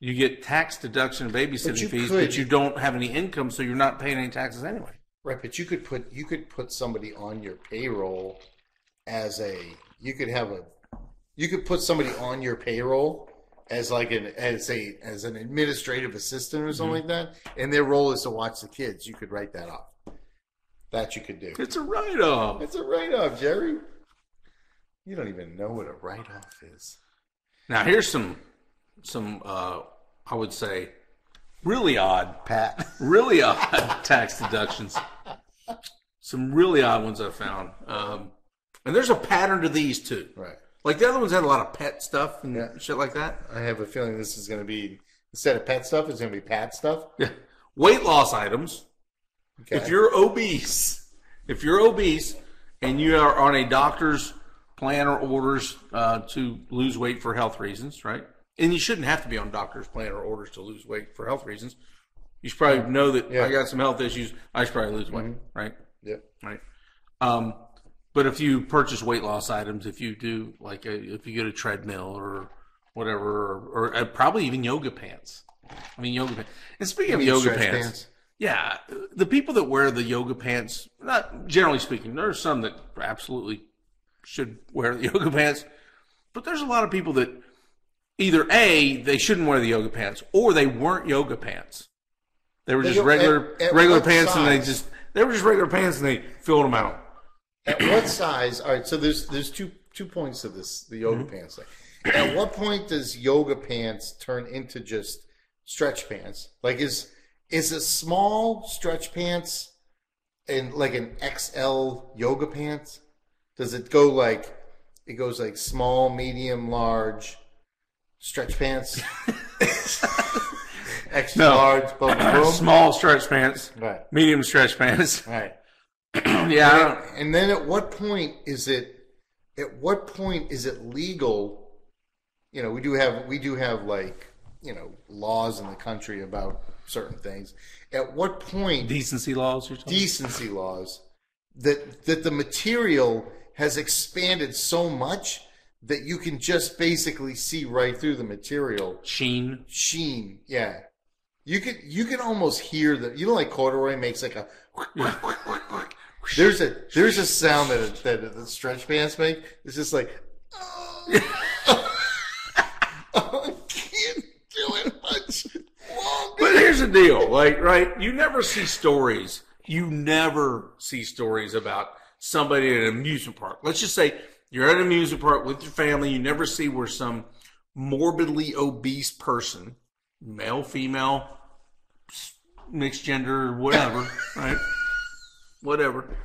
you get tax deduction of babysitting you fees, could- but you don't have any income, so you're not paying any taxes anyway. right? But you could put you could put somebody on your payroll as a, you could have a, you could put somebody on your payroll as like an as a as an administrative assistant or something mm-hmm. like that, and their role is to watch the kids. You could write that off. That you could do. It's a write off. It's a write off, Jerry. You don't even know what a write off is. Now here's some some uh, I would say really odd Pat. really odd (laughs) tax deductions. Some really odd ones I found. Um, and there's a pattern to these too. Right. Like the other ones had a lot of pet stuff and Yeah. shit like that. I have a feeling this is going to be Instead of pet stuff, it's going to be pat stuff. Yeah. Weight loss items. Okay. If you're obese, if you're obese and you are on a doctor's plan or orders uh, to lose weight for health reasons, right? And you shouldn't have to be on doctor's plan or orders to lose weight for health reasons. You should probably know that Yeah. I got some health issues. I should probably lose weight, right? Yep. Right. Um, but if you purchase weight loss items, if you do like a, if you get a treadmill or whatever, or, or uh, probably even yoga pants. I mean yoga pants. And speaking of yoga pants, pants? yeah, the people that wear the yoga pants, not generally speaking, there are some that absolutely should wear the (laughs) yoga pants, but there's a lot of people that either a they shouldn't wear the yoga pants or they weren't yoga pants. They were just don't- regular at- at regular pants, and they just they were just regular pants, and they filled them out. At what size? All right. So there's there's two two points to this the yoga Mm-hmm. pants thing. At what point does yoga pants turn into just stretch pants? Like is is a small stretch pants and like an XL yoga pants? Does it go like it goes like small, medium, large stretch pants? (laughs) Extra No. large, boom, boom. Small stretch pants, Right. medium stretch pants. Right. (clears throat) yeah, I don't, And then at what point is it at what point is it legal? You know, we do have we do have like, you know, laws in the country about certain things. At what point decency laws. You're talking. decency laws that that the material has expanded so much that you can just basically see right through the material Sheen. sheen. Yeah. You could you can almost hear the you know like corduroy makes like a there's a there's a sound that that the stretch pants make. It's just like oh, (laughs) I can't do it much longer. But here's the deal, like, right? You never see stories. You never see stories about somebody at an amusement park. Let's just say you're at an amusement park with your family. You never see where some morbidly obese person, male, female, mixed gender, whatever, (laughs) right? Whatever.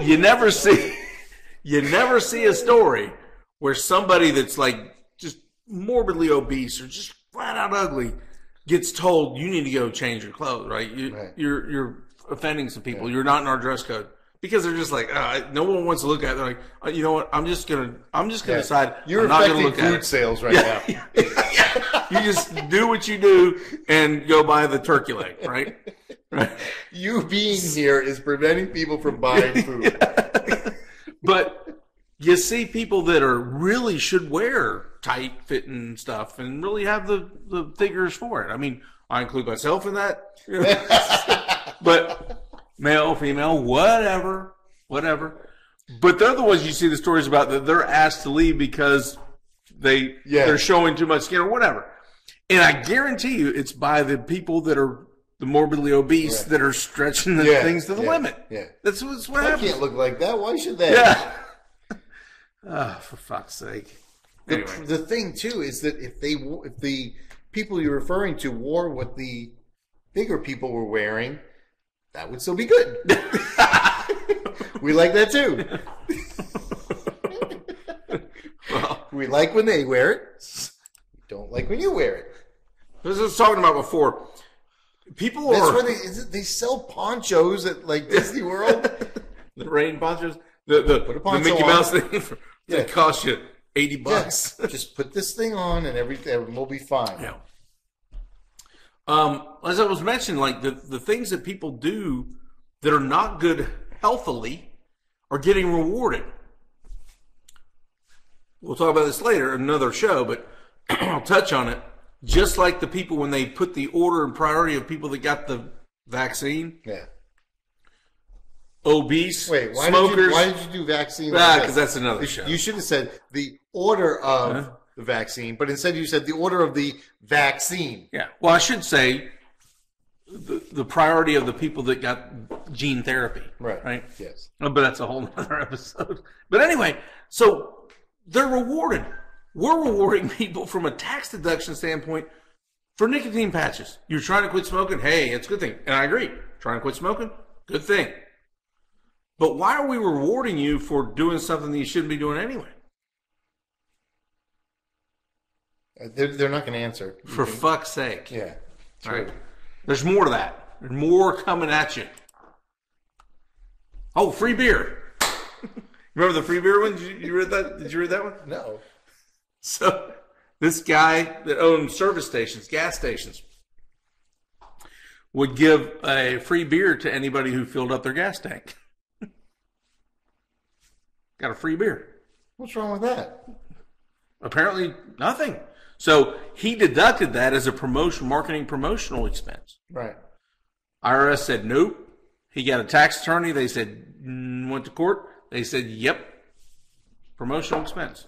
You never see, (laughs) you never see a story where somebody that's like just morbidly obese or just flat out ugly gets told you need to go change your clothes, right? You, Right. You're you're offending some people. You're not in our dress code because they're just like uh, no one wants to look at. it. They're like, uh, you know what? I'm just gonna I'm just gonna decide You're I'm not gonna look at food it. sales right now. (laughs) You just do what you do and go buy the turkey leg, right? Right. You being here is preventing people from buying (laughs) food. But you see people that are really should wear tight fitting stuff and really have the, the figures for it. I mean, I include myself in that. (laughs) but male, female, whatever, whatever. But they're the ones you see the stories about that they're asked to leave because they Yeah. they're showing too much skin or whatever. And I guarantee you, it's by the people that are the morbidly obese Right. that are stretching the Yeah, things to the yeah, limit. yeah. That's what's what I happens. can't look like that. Why should they? Yeah. (laughs) Ah, for fuck's sake. The, Anyway. the thing too is that if they if the people you're referring to wore what the bigger people were wearing, that would still be good. (laughs) we like that too. (laughs) Well, We like when they wear it. We don't like when you wear it. this was talking about before. People That's are where they is it, they sell ponchos at like Disney World. (laughs) the rain ponchos, the the, a the Mickey on. Mouse thing for, Yeah. that cost you eighty bucks. Yes. Just put this thing on and everything will be fine. Yeah. Um, as I was mentioning, like the, the things that people do that are not good healthily are getting rewarded. We'll talk about this later in another show, but (clears throat) I'll touch on it. Just like the people when they put the order and priority of people that got the vaccine, Yeah. obese, Wait, why smokers. did you why did you do vaccine? Ah, like 'cause this? that's another You- show. You should have said the order of Huh? The vaccine, but instead you said the order of the vaccine. Yeah. Well, I should say the, the priority of the people that got gene therapy. Right. Right. Yes. Oh, But that's a whole other (laughs) episode. But anyway, so they're rewarded. We're rewarding people from a tax deduction standpoint for nicotine patches. You're trying to quit smoking. Hey, it's a good thing. And I agree. Trying to quit smoking, good thing. But why are we rewarding you for doing something that you shouldn't be doing anyway? Uh, They're, they're not going to answer. For fuck's sake. Yeah. All right. There's more to that. There's more coming at you. Oh, free beer. (laughs) Remember the free beer one? Did you, you read that? Did you read that one? No. So this guy that owned service stations, gas stations, would give a free beer to anybody who filled up their gas tank. (laughs) Got a free beer. What's wrong with that? Apparently nothing. So he deducted that as a promotion, marketing promotional expense. Right. IRS said nope. He got a tax attorney. They said mm, went to court. They said yep, promotional expense.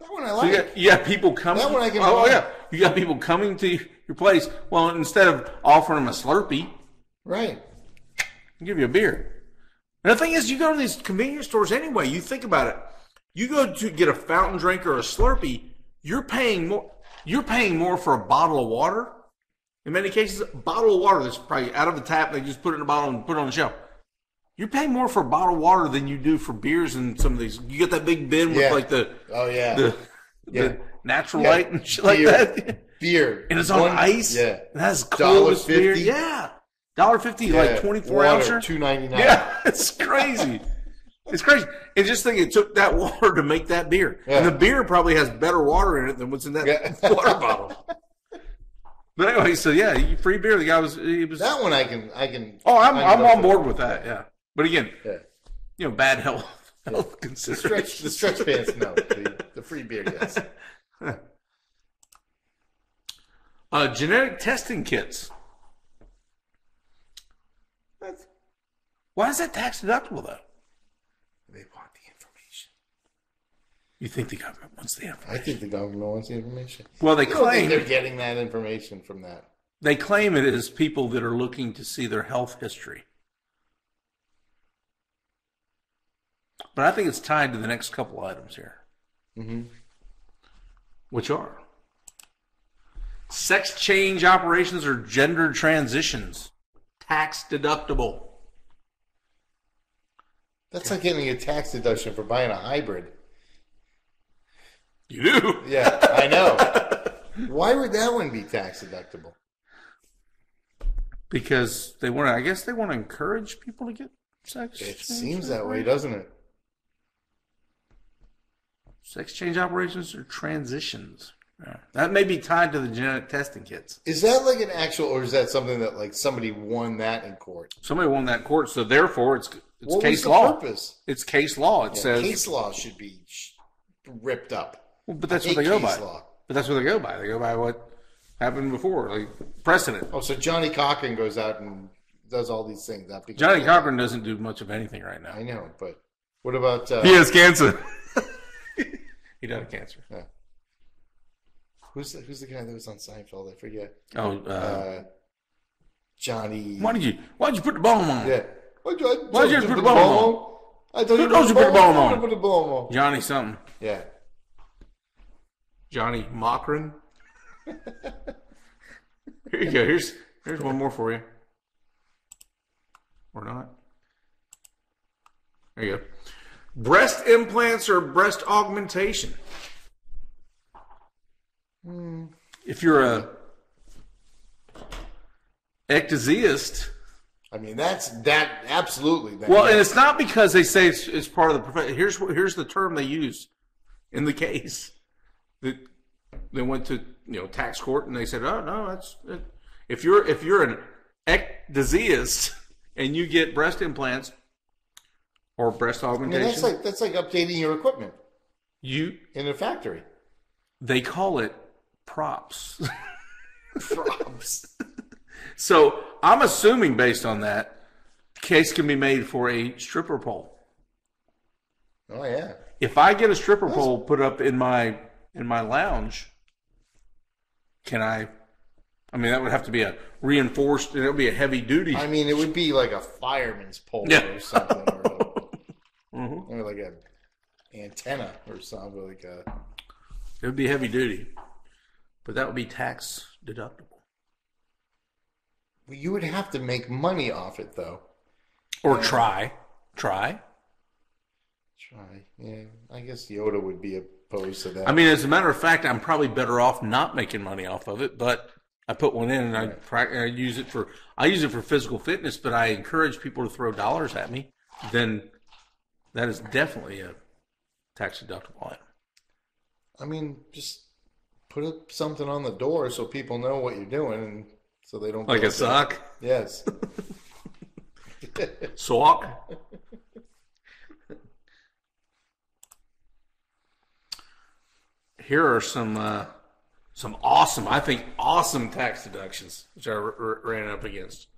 That one I So like. you got, you got people coming. That one I can oh buy. yeah, you got people coming to your place. Well, instead of offering them a Slurpee, Right. I'll give you a beer. And the thing is, you go to these convenience stores anyway. You think about it. You go to get a fountain drink or a Slurpee, you're paying more. You're paying more for a bottle of water. In many cases, a bottle of water that's probably out of the tap. They just put it in a bottle and put it on the shelf. You're paying more for a bottle of water than you do for beers and some of these. You get that big bin with Yeah. like the Oh, yeah. the, Yeah. the natural Yeah. light and shit like Beer. that. Beer. And it's on One- ice. Yeah. that's has coldest beer. Yeah. Dollar fifty, Yeah. like twenty four ouncer. Two ninety nine. Yeah, (laughs) it's crazy. It's crazy. And just think it took that (laughs) water to make that beer. And the beer probably has better water in it than what's in that Yeah. (laughs) water bottle. But anyway, so yeah, free beer. The guy was he was That one I can. I can. Oh, I'm I'm on board with that, yeah. But again, Yeah. you know, bad health health Stretch, considerations. the stretch pants, no. The, the free beer, yes. (laughs) Uh, genetic testing kits. That's, why is that tax deductible though? They want the information. You think the government wants the information? I think the government wants the information. Well, they claim they're getting that information from that. they claim it is people that are looking to see their health history. But I think it's tied to the next couple items here, Mhm. which are sex change operations or gender transitions, tax deductible. That's like getting a tax deduction for buying a hybrid. You do. Yeah, I know. (laughs) Why would that one be tax deductible? Because they want to, I guess they want to encourage people to get sex. It seems that way, doesn't it? Sex change operations or transitions. Yeah. That may be tied to the genetic testing kits. Is that like an actual, or is that something that like somebody won that in court? Somebody won that court, so therefore it's it's what case was the law. purpose? It's case law. It Yeah, says, case law should be ripped up. Well, but that's I what they go by. law. But that's what they go by. They go by what happened before, like precedent. Oh, so Johnnie Cochran goes out and does all these things. That Johnnie. Cochran doesn't do much of anything right now. I know, but what about uh, He has cancer. (laughs) he died of cancer. who's the, who's the guy that was on Seinfeld? I forget. Oh, uh, Uh, Johnny. why did you why did you put the bomb on? Yeah. Why did you, Why'd you put the bomb on? I told you Who told you put the bomb on? I Put the bomb on. Johnny something. Yeah. Johnny Mockrin. Here you go. Here's here's one more for you. Or not. There you go. Breast implants or breast augmentation. If you're a ecdysiast, I mean, that's that absolutely. That, well, yeah. and it's not because they say it's, it's part of the profession. Here's what- here's the term they use in the case that they went to you know tax court and they said, oh no, that's it. if you're if you're an ecdysiast and you get breast implants or breast I mean, augmentation, that's like that's like updating your equipment you in a factory. they call it props. Props. (laughs) so I'm assuming based on that, case can be made for a stripper pole. oh yeah. if I get a stripper pole put up in my in my lounge, can I? I mean, that would have to be a reinforced. It would be a heavy duty. I mean, it would be like a fireman's pole Yeah. or something, or, a, (laughs) Mhm. or like a antenna or something like a. It would be heavy duty, but that would be tax deductible Well, You would have to make money off it, though. or try try. Try, yeah. I guess Yoda would be a opposed to that. I mean, as a matter of fact, I'm probably better off not making money off of it, but I put one in and I, prac- I use it for I use it for physical fitness, but I encourage people to throw dollars at me. Then that is definitely a tax deductible item. I mean, just put up something on the door so people know what you're doing, and so they don't Like a sock, Yes. (laughs) (laughs) sock. Here are some uh, some awesome, I think, awesome tax deductions which I r- r- ran up against.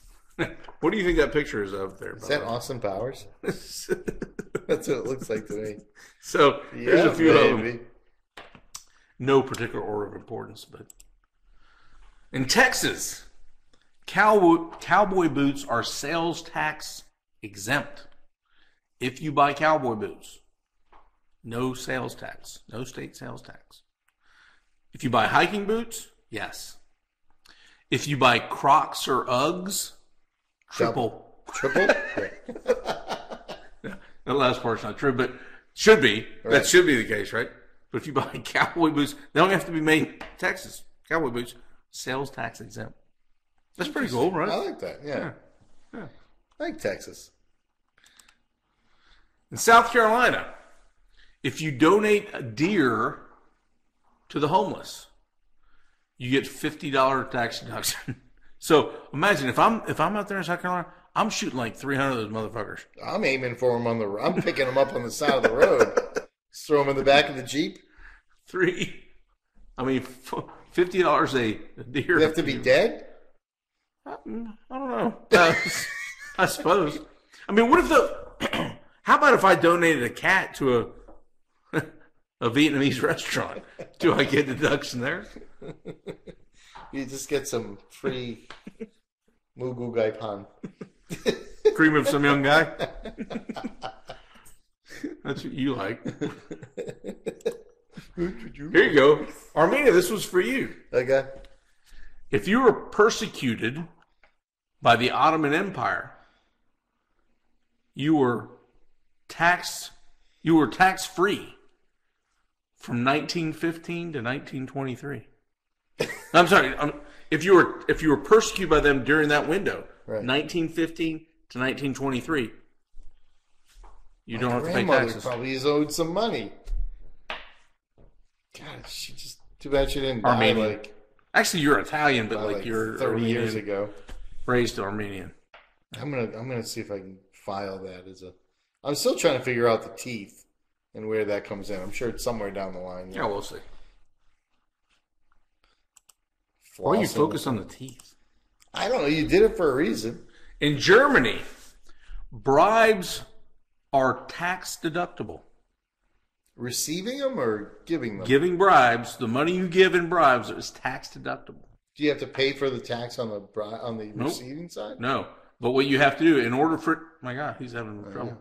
(laughs) what do you think that picture is of there? Is that Austin Powers? (laughs) That's what it looks like to me. so Yeah, a few of them. No particular order of importance, but in Texas, cowboy, cowboy boots are sales tax exempt. If you buy cowboy boots, no sales tax, no state sales tax. If you buy hiking boots, yes. If you buy Crocs or Uggs, triple. Triple? Yeah. (laughs) That last part's not true, but should be. That should be the case, right? But if you buy (laughs) cowboy boots, they don't have to be made in Texas. Cowboy boots, sales tax exempt. That's pretty cool, right? I like that. Yeah. Yeah. I like Texas. In South Carolina, if you donate a deer to the homeless, you get fifty dollar tax deduction. (laughs) so imagine if I'm if I'm out there in South Carolina, I'm shooting like three hundred of those motherfuckers. I'm aiming for them on the. I'm picking them up on the side of the road. (laughs) Just throw them in the back of the jeep. Three, I mean, (laughs) fifty dollars a deer. They have to be dead. I don't know. Uh, I suppose. I mean, what if the? (clears throat) how about if I donated a cat to a a Vietnamese restaurant? Do I get deduction there? You just get some free Moo Goo Gai Pan. Cream of some young guy. That's what you like. Here you go, Armenia. This was for you. Okay. If you were persecuted by the Ottoman Empire, you were taxed. You were tax free from 1915 to 1923. I'm sorry. um, If you were if you were persecuted by them during that window, Right. 1915 to 1923, you don't have to pay taxes. probably is owed some money. God, she just too bad she didn't die like, Actually, you're Italian, but like, like you're 30 years ago. raised Armenian. I'm gonna I'm gonna see if I can file that as a. I'm still trying to figure out the teeth and where that comes in. I'm sure it's somewhere down the line. Yeah, we'll see. Why are you Flossing. focus on the teeth? I don't know. You did it for a reason. In Germany, bribes are tax deductible. Receiving them or giving them? Giving bribes, the money you give in bribes is tax deductible. Do you have to pay for the tax on the bri- on the Nope. receiving side? No, but what you have to do in order for my God, he's having oh, trouble.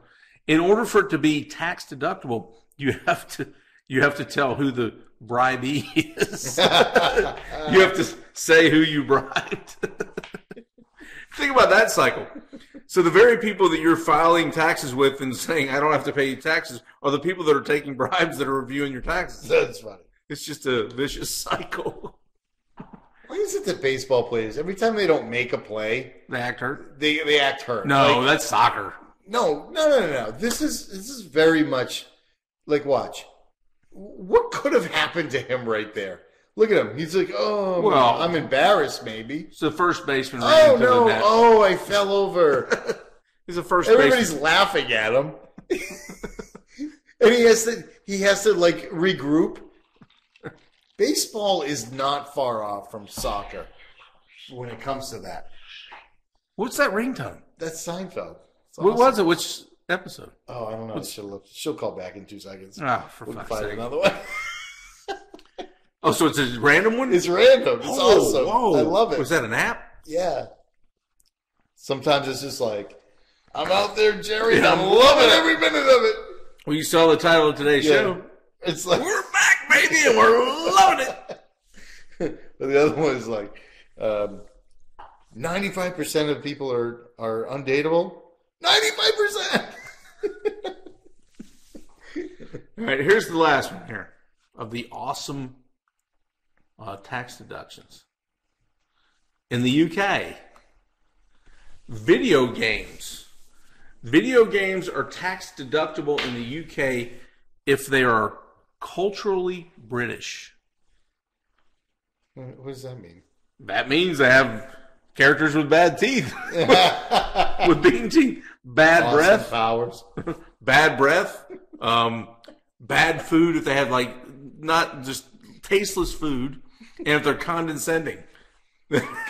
In order for it to be tax deductible, you have to you have to tell who the bribee is. (laughs) you have to say who you bribed. (laughs) Think about that cycle. So the very people that you're filing taxes with and saying I don't have to pay you taxes are the people that are taking bribes that are reviewing your taxes. That's funny. It's just a vicious (laughs) cycle. Why is it that baseball players every time they don't make a play, They act hurt. they they act hurt? No, Like, that's soccer. No, no, no, no, no. This is this is very much like watch. What could have happened to him right there? Look at him. He's like, oh, Well- I'm embarrassed, maybe. It's the first baseman Oh the no! net. Oh, I fell over. (laughs) He's the first Everybody's baseman. laughing at him, (laughs) and he has to he has to like regroup. Baseball is not far off from soccer when it comes to that. What's that ringtone? That's Seinfeld. It's What was it? Which episode? Oh, I don't know. She'll look, she'll call back in two seconds. Ah, for we can fuck's find sake. another one. Oh, so it's a random one? It's random. It's Oh, awesome. whoa. I love it. Was that an app? Yeah. Sometimes it's just like, I'm out there, Jerry, Yeah, I'm I'm loving every minute of it. Well, you saw the title of today's Yeah. show. It's like, We're back, baby, and we're loving it. (laughs) but the other one is like, um, 95% of people are, are undateable. 95%! (laughs) All right, here's the last one here of the awesome uh, tax deductions. In the UK, video games. Video games are tax deductible in the UK if they are culturally British. What what does that mean? That means they have characters with bad teeth, (laughs) with beaten teeth, bad Awesome breath, powers. (laughs) bad breath, um, bad food if they have like not just tasteless food, and if they're condescending.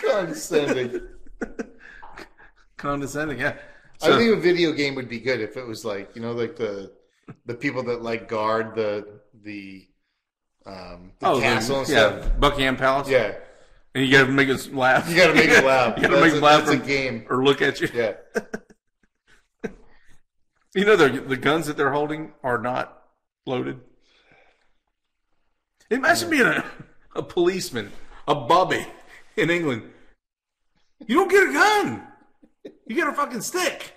Condescending. (laughs) Condescending, yeah. I think a video game would be good if it was like you know, like the the people that like guard the the um the oh, castle and yeah, stuff. Buckingham Palace. Yeah, and you got to make us laugh. you got to make it laugh. (laughs) you got to That's make a, us laugh That's a game. or look at you. Yeah, You know, the the guns that they're holding are not loaded. Imagine being a, a policeman, a bobby in England. You don't get a gun. You get a fucking stick.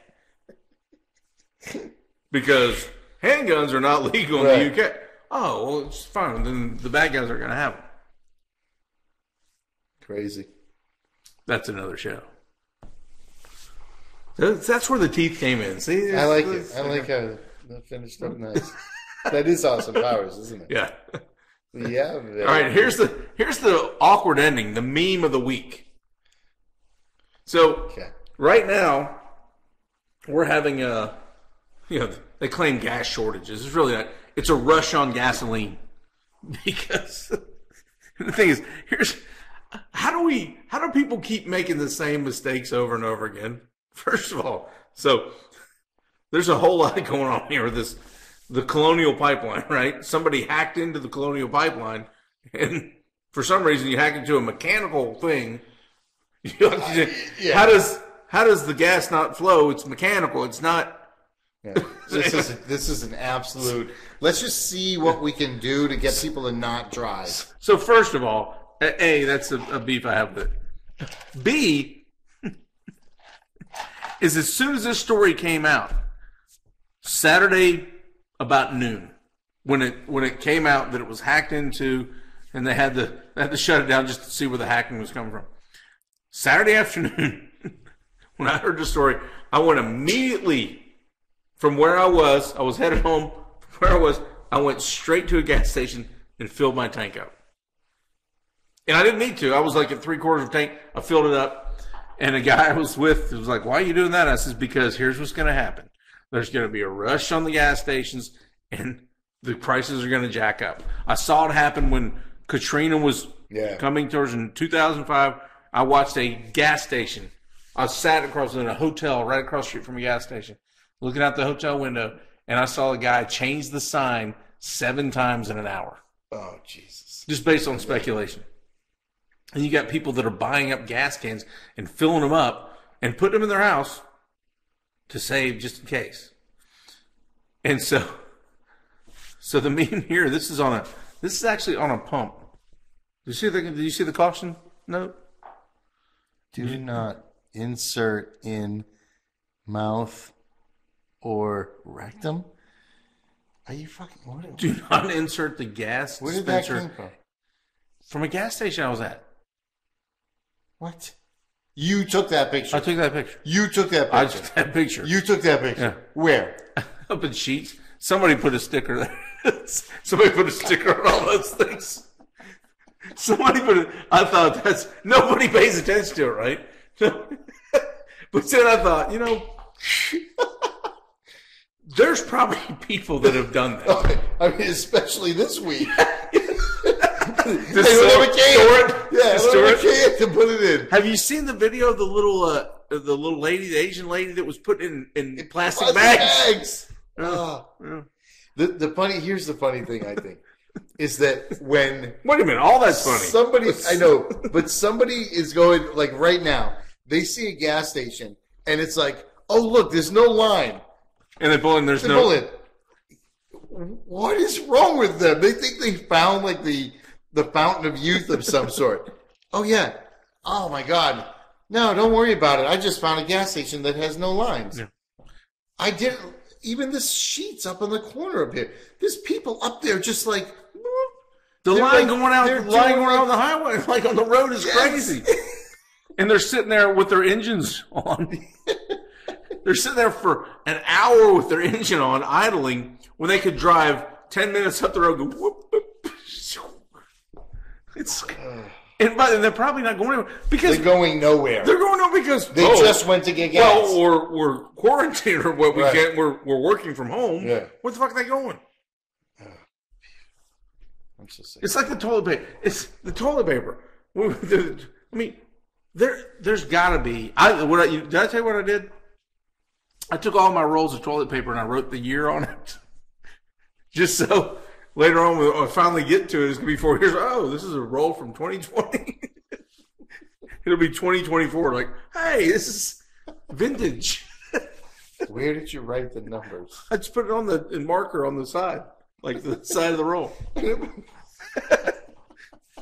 Because handguns are not (laughs) legal in the UK. Oh, well, it's fine. Then the bad guys are going to have them. crazy. That's another show. That's where the teeth came in. See, I like it. I like how that finished up nice. that is awesome powers, isn't it? (laughs) Yeah. Yeah. All right, here's the here's the awkward ending, the meme of the week. So Okay. right now, we're having a, you know, they claim gas shortages. It's really not. It's a rush on gasoline (laughs) because the thing is, here's how do we how do people keep making the same mistakes over and over again? First of all, so there's a whole lot going on here with this the colonial pipeline, (laughs) right? Somebody hacked into the colonial pipeline and for some reason you hack into a mechanical thing. (laughs) To- Yeah. How does how does the gas not flow? It's mechanical. It's not Yeah. This is this is an absolute. Let's just see what we can do to get people to not drive. So first of all, A, A, that's a, a beef I have with it. B is as soon as this story came out, Saturday about noon, when it when it came out that it was hacked into, and they had to they had to shut it down just to see where the hacking was coming from. Saturday afternoon, (laughs) when I heard the story, I went immediately from where I was. I was headed home. From where I was, I went straight to a gas station and filled my tank up. And I didn't need to. I was like at three quarters of tank. I filled it up. And a guy I was with was like, why are you doing that? I says, because here's what's going to happen. There's going to be a rush on the gas stations and the prices are going to jack up. I saw it happen when Katrina was Yeah. coming towards in 2005. I watched a gas station. I sat across in a hotel right across the street from a gas station, looking out the hotel window, and I saw a guy change the sign seven times in an hour Oh Jesus! just based on speculation. And you got people that are buying up gas cans and filling them up and putting them in their house to save just in case. And so, so the meme here, this is on a, this is actually on a pump. Did you see the, did you see the caution note? Do not insert in mouth or rectum. Are you fucking? What, Do not insert the gas where did that dispenser come from? from a gas station I was at. What? You took that picture. I took that picture. You took that picture. I took that picture. You took that picture. Yeah. Where? (laughs) up in Sheetz. Somebody put a sticker there. (laughs) Somebody put a sticker on all those things. Somebody put it. I thought that's nobody pays attention to it, right? (laughs) but then I thought, you know, there's probably people that have done that. I mean, especially this week. (laughs) To Hey, whatever store- can. store it. Yeah, To store whatever can to put it in. Have you seen the video of the little uh, the little lady, the Asian lady that was put in in plastic, Plastic bags? bags. Yeah. Ah. The the funny here's the funny thing I think is that when Wait a minute, all that's funny. somebody I know, but somebody is going like right now, they see a gas station and it's like, oh look, there's no line. and they pull in. There's They no. pull it. What is wrong with them? They think they found like the the fountain of youth of some sort. Oh yeah. Oh my god. No, don't worry about it. I just found a gas station that has no lines. Yeah. I didn't even the Sheetz up on the corner up here. There's people up there just like The line like- going out, the line going like- on the highway, (laughs) like on the road is Yes. crazy. And they're sitting there with their engines on. (laughs) they're sitting there for an hour with their engine on, idling, when they could drive 10 minutes up the road, go whoop, whoop. It's, and, but, and they're probably not going anywhere because they're going nowhere. they're going on because They oh, just went to get gas. well, we're, we're quarantined or what we Right. can't, we're, we're working from home. Yeah. Where the fuck are they going? (sighs) I'm so sick. It's like the toilet paper. It's the toilet paper. (laughs) I mean, there there's got to be. I what I, did I tell you what I did? I took all my rolls of toilet paper and I wrote the year on it, (laughs) just so later on when uh, I finally get to it, it's gonna be four years. Oh, this is a roll from 2020. (laughs) It'll be 2024. Like, hey, this is vintage. (laughs) Where did you write the numbers? I just put it on the in marker on the side, like the side of the roll. (laughs)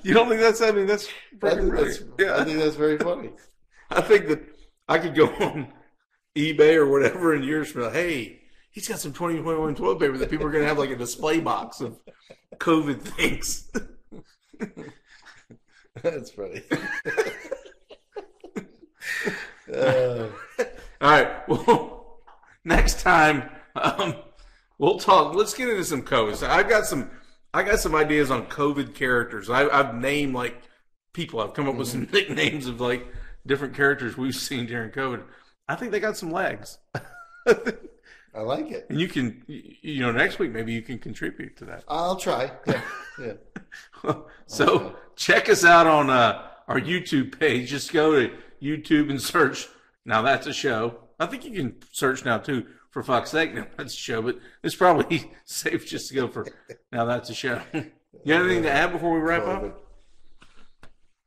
You don't think that's? I mean, that's I think, that's. Yeah, I think that's very funny. I think that I could go on eBay or whatever in years from now. Hey, he's got some 2021 toilet paper that people are going to have like a display box of COVID things. (laughs) That's funny. Uh, All right. Well, next time um, we'll talk. Let's get into some COVID. So I've got some. I got some ideas on COVID characters. I, I've named like people. I've come up with some nicknames of like different characters we've seen during COVID. I think they got some legs. (laughs) I like it. And you can, you know, next week maybe you can contribute to that. I'll try. Yeah, yeah. (laughs) so check us out on uh, our YouTube page. Just go to YouTube and search. Now that's a show. I think you can search now too. For fuck's (laughs) sake, now that's a show. But it's probably (laughs) safe just to go for. Now that's a show. You got anything to add before we wrap up?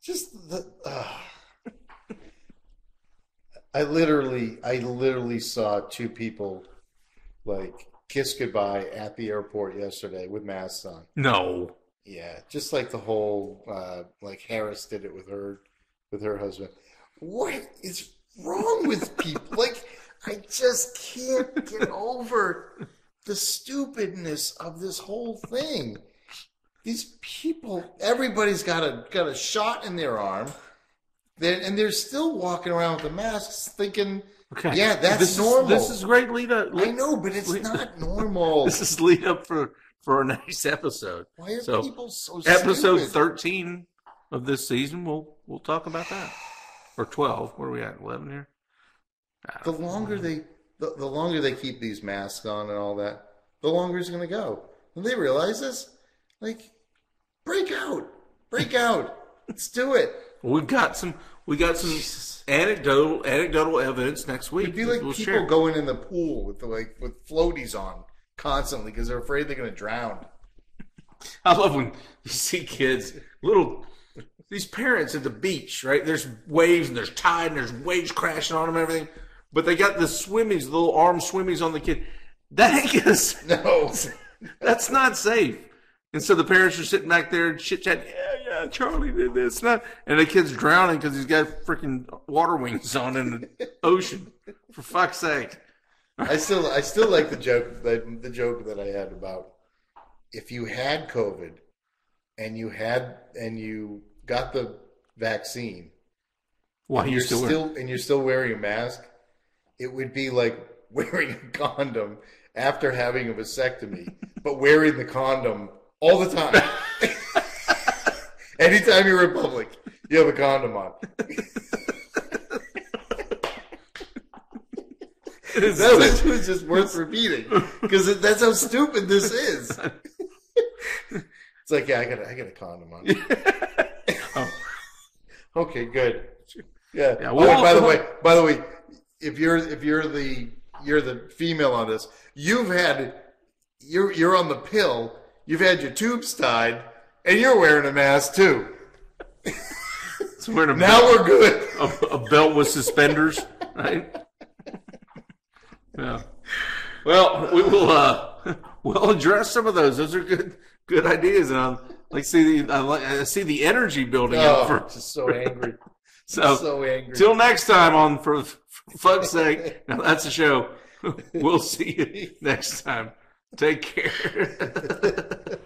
Just the. Uh, I literally, I literally saw two people like kiss goodbye at the airport yesterday with masks on. No. Yeah, just like the whole uh, like Harris did it with her with her husband. What is wrong with people? (laughs) like I just can't get over the stupidness of this whole thing. These people, everybody's got a got a shot in their arm, they and they're still walking around with the masks, thinking, Okay. "Yeah, that's this normal." Is, this is great lead up. I know, but it's Wait. not (laughs) normal. This is lead up for for a (laughs) nice episode. Why are So, people so episode stupid? 13 of this season we'll we'll talk about that or 12 where are we at 11 here the don't know. longer they the, the longer they keep these masks on and all that, the longer it's going to go. And they realize this, like, break out, break out, let's do it. We've got some we got some anecdotal anecdotal evidence next week It'd be like we'll people share. going in the pool with the like with floaties on constantly because they're afraid they're going to drown. i love when you see kids little these parents at the beach right there's waves and there's tide and there's waves crashing on them and everything but they got the swimmies the little arm swimmies on the kid that ain't gonna No, (laughs) That's not safe. And so the parents are sitting back there chit chat. Yeah, Charlie did this. Not, and the kid's drowning because he's got freaking water wings on in the ocean. For fuck's sake. I still I still like the joke the, the joke that I had about if you had COVID and you had and you got the vaccine Why you you're still, still, wearing- and you're still wearing a mask, it would be like (laughs) wearing a condom after having a vasectomy, but wearing the condom all the time. (laughs) (laughs) Anytime you're in public, you have a condom on. (laughs) That was, just worth repeating because that's how stupid this is. It's like, yeah, I got, a, I got a condom on. (laughs) Oh. Okay, good. Yeah. Yeah, oh, and by the way, by the way, if you're if you're the you're the female on this, you've had you're you're on the pill. You've had your tubes tied, and you're wearing a mask too. Wearing a, Now we're good. a, a belt with suspenders, right? Yeah. Well, we will. Uh, (laughs) we'll address some of those. Those are good, good ideas, and I'm like see the I, like, I see the energy building Oh, up for. just so angry, (laughs) So, so angry. till next time on for, for fuck's sake. Now that's the show. (laughs) we'll see you next time. Take care.